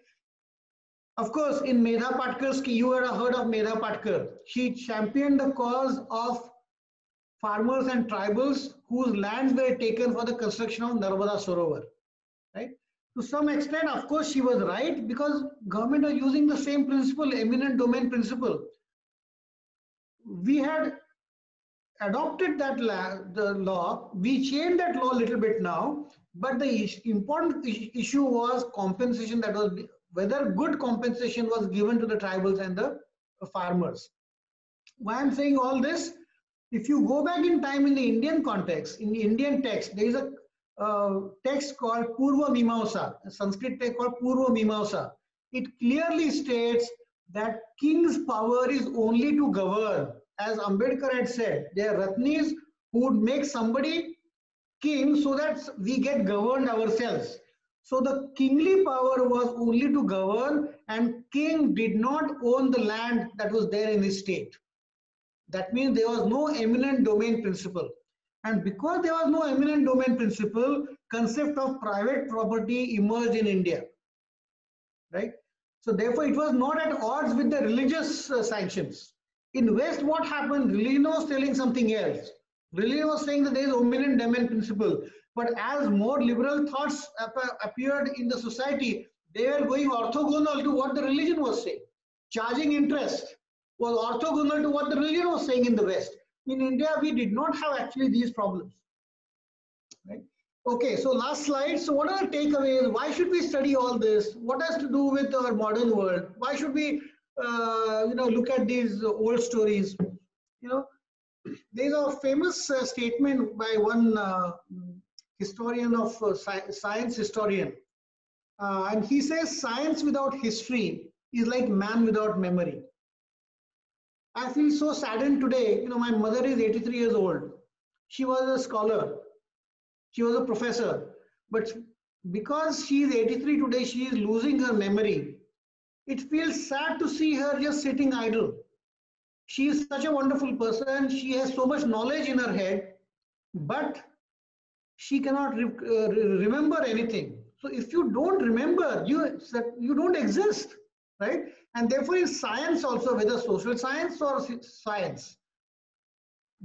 Of course, in Medha Patkar's, you have heard of Medha Patkar. She championed the cause of farmers and tribals whose lands were taken for the construction of Narmada Sarovar, right? To some extent, of course, she was right because government are using the same principle, eminent domain principle. We had adopted that la the law. We changed that law a little bit now, but the is important is issue was compensation that was whether good compensation was given to the tribals and the farmers. Why I'm saying all this? If you go back in time in the Indian context, in the Indian text, there is a uh, text called Purva Mimamsa, a Sanskrit text called Purva Mimamsa. It clearly states that king's power is only to govern. As Ambedkar had said, they are Ratnis who would make somebody king so that we get governed ourselves. So the kingly power was only to govern and king did not own the land that was there in his state. That means there was no eminent domain principle. And because there was no eminent domain principle, concept of private property emerged in India. Right? So therefore it was not at odds with the religious uh, sanctions. In West, what happened? Religion was telling something else. Religion was saying that there is eminent domain principle. But as more liberal thoughts ap appeared in the society, they were going orthogonal to what the religion was saying. Charging interest was orthogonal to what the religion was saying in the West in India, we did not have actually these problems. Right? Okay, so last slide. So what are the takeaways? Why should we study all this? What has to do with our modern world? Why should we, uh, you know, look at these old stories? You know, there's a famous uh, statement by one uh, historian of uh, sci science historian, uh, and he says science without history is like man without memory. I feel so saddened today. You know, my mother is 83 years old. She was a scholar. She was a professor. But because she is 83 today, she is losing her memory. It feels sad to see her just sitting idle. She is such a wonderful person. She has so much knowledge in her head, but she cannot re uh, remember anything. So if you don't remember, you, you don't exist, right? And therefore, in science also, whether social science or science,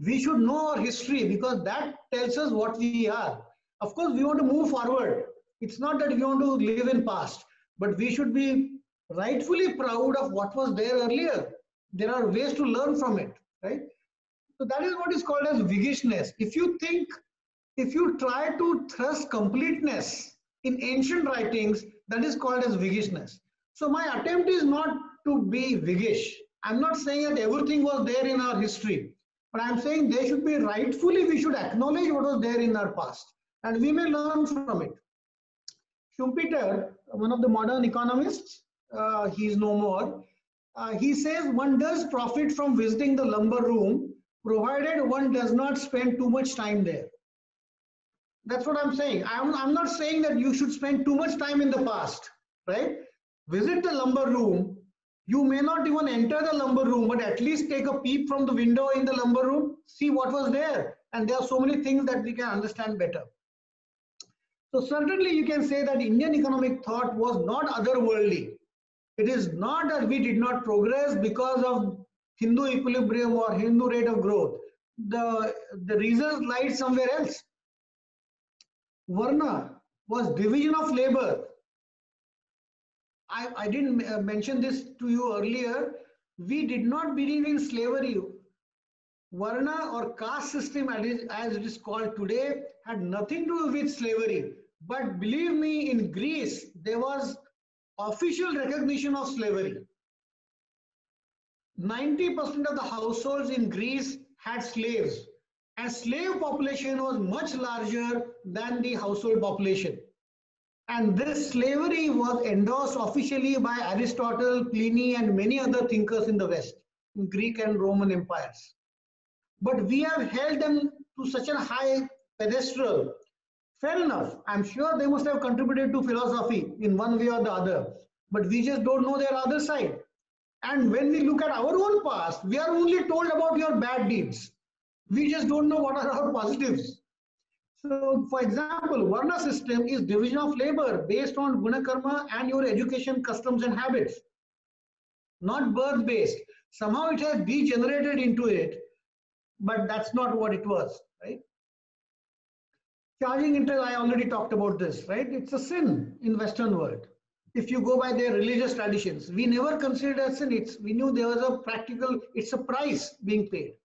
we should know our history because that tells us what we are. Of course, we want to move forward. It's not that we want to live in past, but we should be rightfully proud of what was there earlier. There are ways to learn from it, right? So that is what is called as Whiggishness. If you think, if you try to thrust completeness in ancient writings, that is called as Whiggishness. So my attempt is not to be Whiggish. I'm not saying that everything was there in our history, but I'm saying they should be rightfully, we should acknowledge what was there in our past and we may learn from it. Schumpeter, one of the modern economists, uh, he's no more. Uh, he says one does profit from visiting the lumber room provided one does not spend too much time there. That's what I'm saying. I'm, I'm not saying that you should spend too much time in the past, right? visit the lumber room, you may not even enter the lumber room, but at least take a peep from the window in the lumber room, see what was there. And there are so many things that we can understand better. So certainly you can say that Indian economic thought was not otherworldly. It is not that we did not progress because of Hindu equilibrium or Hindu rate of growth. The, the reasons lie somewhere else. Varna was division of labor I, I didn't uh, mention this to you earlier. We did not believe in slavery. Varna or caste system, as it is called today, had nothing to do with slavery. But believe me, in Greece, there was official recognition of slavery. 90% of the households in Greece had slaves, and slave population was much larger than the household population. And this slavery was endorsed officially by Aristotle, Pliny, and many other thinkers in the West, in Greek and Roman empires. But we have held them to such a high pedestal. Fair enough. I'm sure they must have contributed to philosophy in one way or the other, but we just don't know their other side. And when we look at our own past, we are only told about your bad deeds. We just don't know what are our positives. So, for example, Varna system is division of labor based on guna karma and your education, customs, and habits, not birth based. Somehow it has degenerated into it, but that's not what it was, right? Charging interest, I already talked about this, right? It's a sin in Western world. If you go by their religious traditions, we never considered as sin. It's we knew there was a practical, it's a price being paid.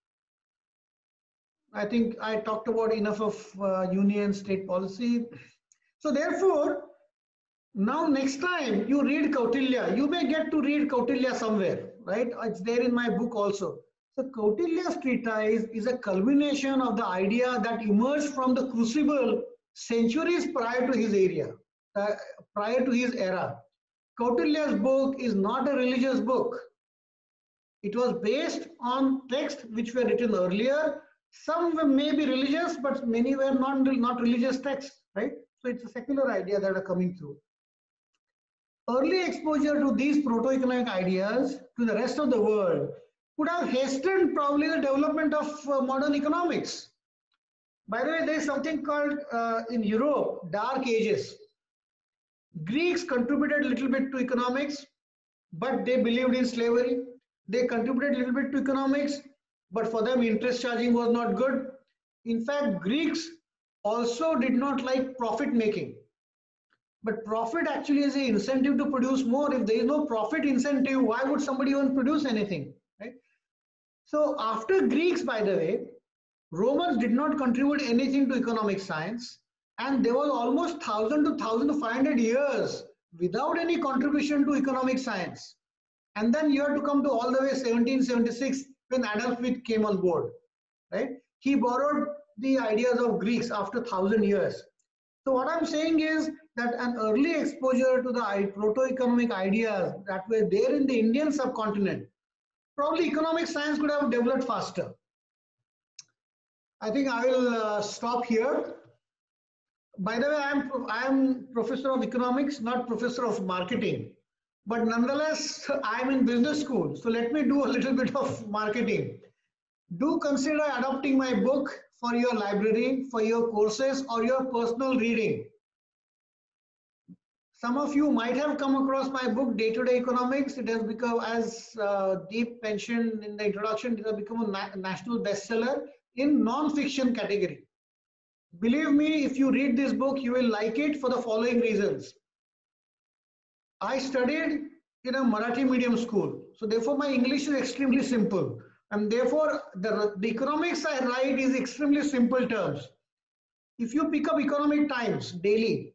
I think I talked about enough of uh, union state policy. So therefore, now next time you read Kautilya, you may get to read Kautilya somewhere, right? It's there in my book also. So Kautilya's treatise is a culmination of the idea that emerged from the crucible centuries prior to his area, uh, prior to his era. Kautilya's book is not a religious book. It was based on texts which were written earlier some may be religious, but many were not, not religious texts, right? So it's a secular idea that are coming through. Early exposure to these proto-economic ideas to the rest of the world could have hastened probably the development of uh, modern economics. By the way, there is something called uh, in Europe, dark ages. Greeks contributed a little bit to economics, but they believed in slavery. They contributed a little bit to economics, but for them interest charging was not good. In fact, Greeks also did not like profit making. But profit actually is an incentive to produce more. If there is no profit incentive, why would somebody even produce anything? Right? So after Greeks, by the way, Romans did not contribute anything to economic science. And there was almost 1000 to 1500 years without any contribution to economic science. And then you have to come to all the way 1776 when Adam Smith came on board, right? He borrowed the ideas of Greeks after thousand years. So what I'm saying is that an early exposure to the proto-economic ideas that were there in the Indian subcontinent, probably economic science could have developed faster. I think I will uh, stop here. By the way, I'm, I'm professor of economics, not professor of marketing. But nonetheless, I'm in business school. So let me do a little bit of marketing. Do consider adopting my book for your library, for your courses, or your personal reading. Some of you might have come across my book, Day to Day Economics. It has become, as uh, Deep mentioned in the introduction, it has become a na national bestseller in non-fiction category. Believe me, if you read this book, you will like it for the following reasons. I studied in a Marathi medium school. So therefore my English is extremely simple. And therefore the, the economics I write is extremely simple terms. If you pick up economic times daily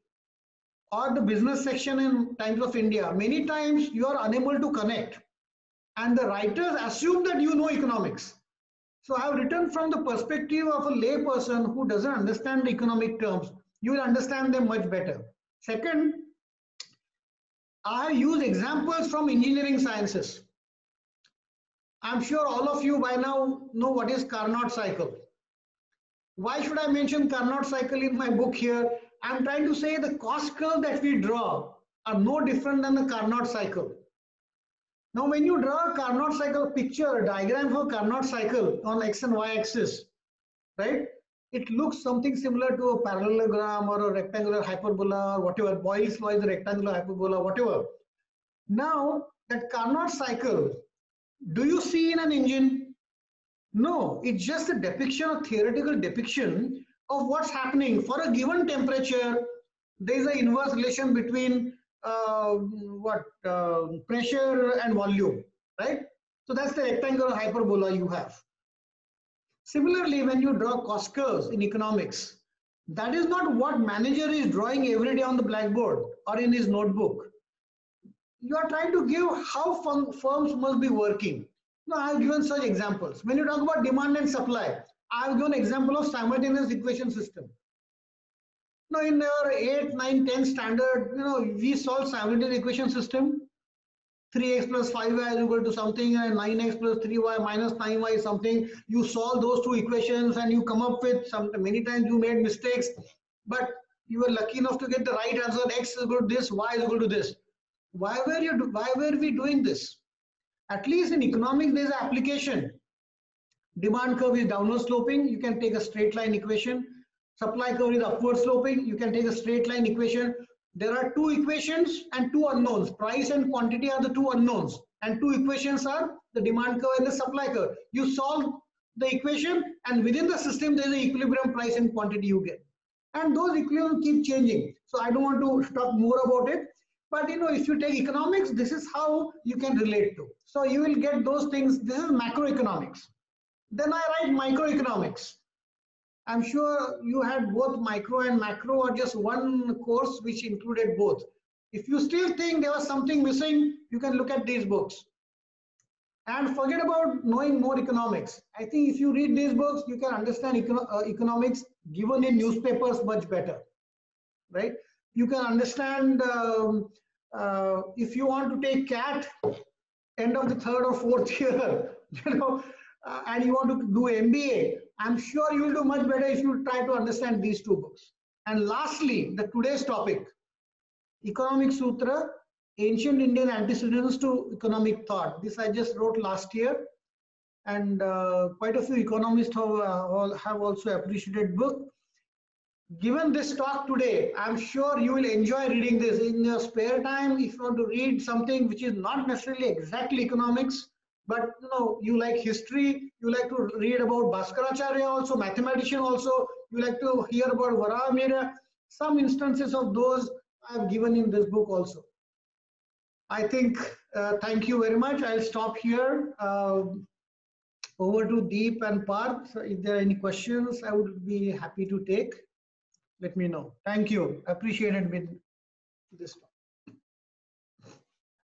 or the business section in Times of India, many times you are unable to connect. And the writers assume that you know economics. So I have written from the perspective of a layperson who doesn't understand the economic terms. You will understand them much better. Second, I use examples from engineering sciences. I'm sure all of you by now know what is Carnot cycle. Why should I mention Carnot cycle in my book here? I'm trying to say the cost curve that we draw are no different than the Carnot cycle. Now, when you draw a Carnot cycle picture, a diagram for Carnot cycle on X and Y axis, right? It looks something similar to a parallelogram or a rectangular hyperbola or whatever. Boyle's law is a rectangular hyperbola, whatever. Now, that Carnot cycle, do you see in an engine? No, it's just a depiction, a theoretical depiction of what's happening. For a given temperature, there is an inverse relation between uh, what uh, pressure and volume, right? So that's the rectangular hyperbola you have. Similarly, when you draw cost curves in economics, that is not what manager is drawing every day on the blackboard or in his notebook. You are trying to give how firms must be working. Now, I have given such examples. When you talk about demand and supply, I have given example of simultaneous equation system. Now, in our 8, 9, 10 standard, you know, we solve simultaneous equation system 3x plus 5y is equal to something and 9x plus 3y minus 9y is something. You solve those two equations and you come up with some, many times you made mistakes, but you were lucky enough to get the right answer. X is equal to this, Y is equal to this. Why were you, why were we doing this? At least in economics, there's application. Demand curve is downward sloping. You can take a straight line equation. Supply curve is upward sloping. You can take a straight line equation. There are two equations and two unknowns. Price and quantity are the two unknowns. And two equations are the demand curve and the supply curve. You solve the equation and within the system, there's an equilibrium price and quantity you get. And those equilibrium keep changing. So I don't want to talk more about it. But you know, if you take economics, this is how you can relate to. So you will get those things. This is macroeconomics. Then I write microeconomics. I'm sure you had both micro and macro or just one course which included both. If you still think there was something missing, you can look at these books. And forget about knowing more economics. I think if you read these books, you can understand uh, economics given in newspapers much better, right? You can understand um, uh, if you want to take CAT, end of the third or fourth year, you know, uh, and you want to do MBA, I'm sure you will do much better if you try to understand these two books. And lastly, the today's topic, Economic Sutra, Ancient Indian Antecedents to Economic Thought. This I just wrote last year. And uh, quite a few economists have, uh, have also appreciated book. Given this talk today, I'm sure you will enjoy reading this in your spare time. If you want to read something which is not necessarily exactly economics, but you know you like history you like to read about bhaskaracharya also mathematician also you like to hear about Varahamihira. some instances of those i've given in this book also. I think uh, thank you very much. I'll stop here. Uh, over to deep and parth. If there are any questions i would be happy to take. Let me know. Thank you. Appreciated with this talk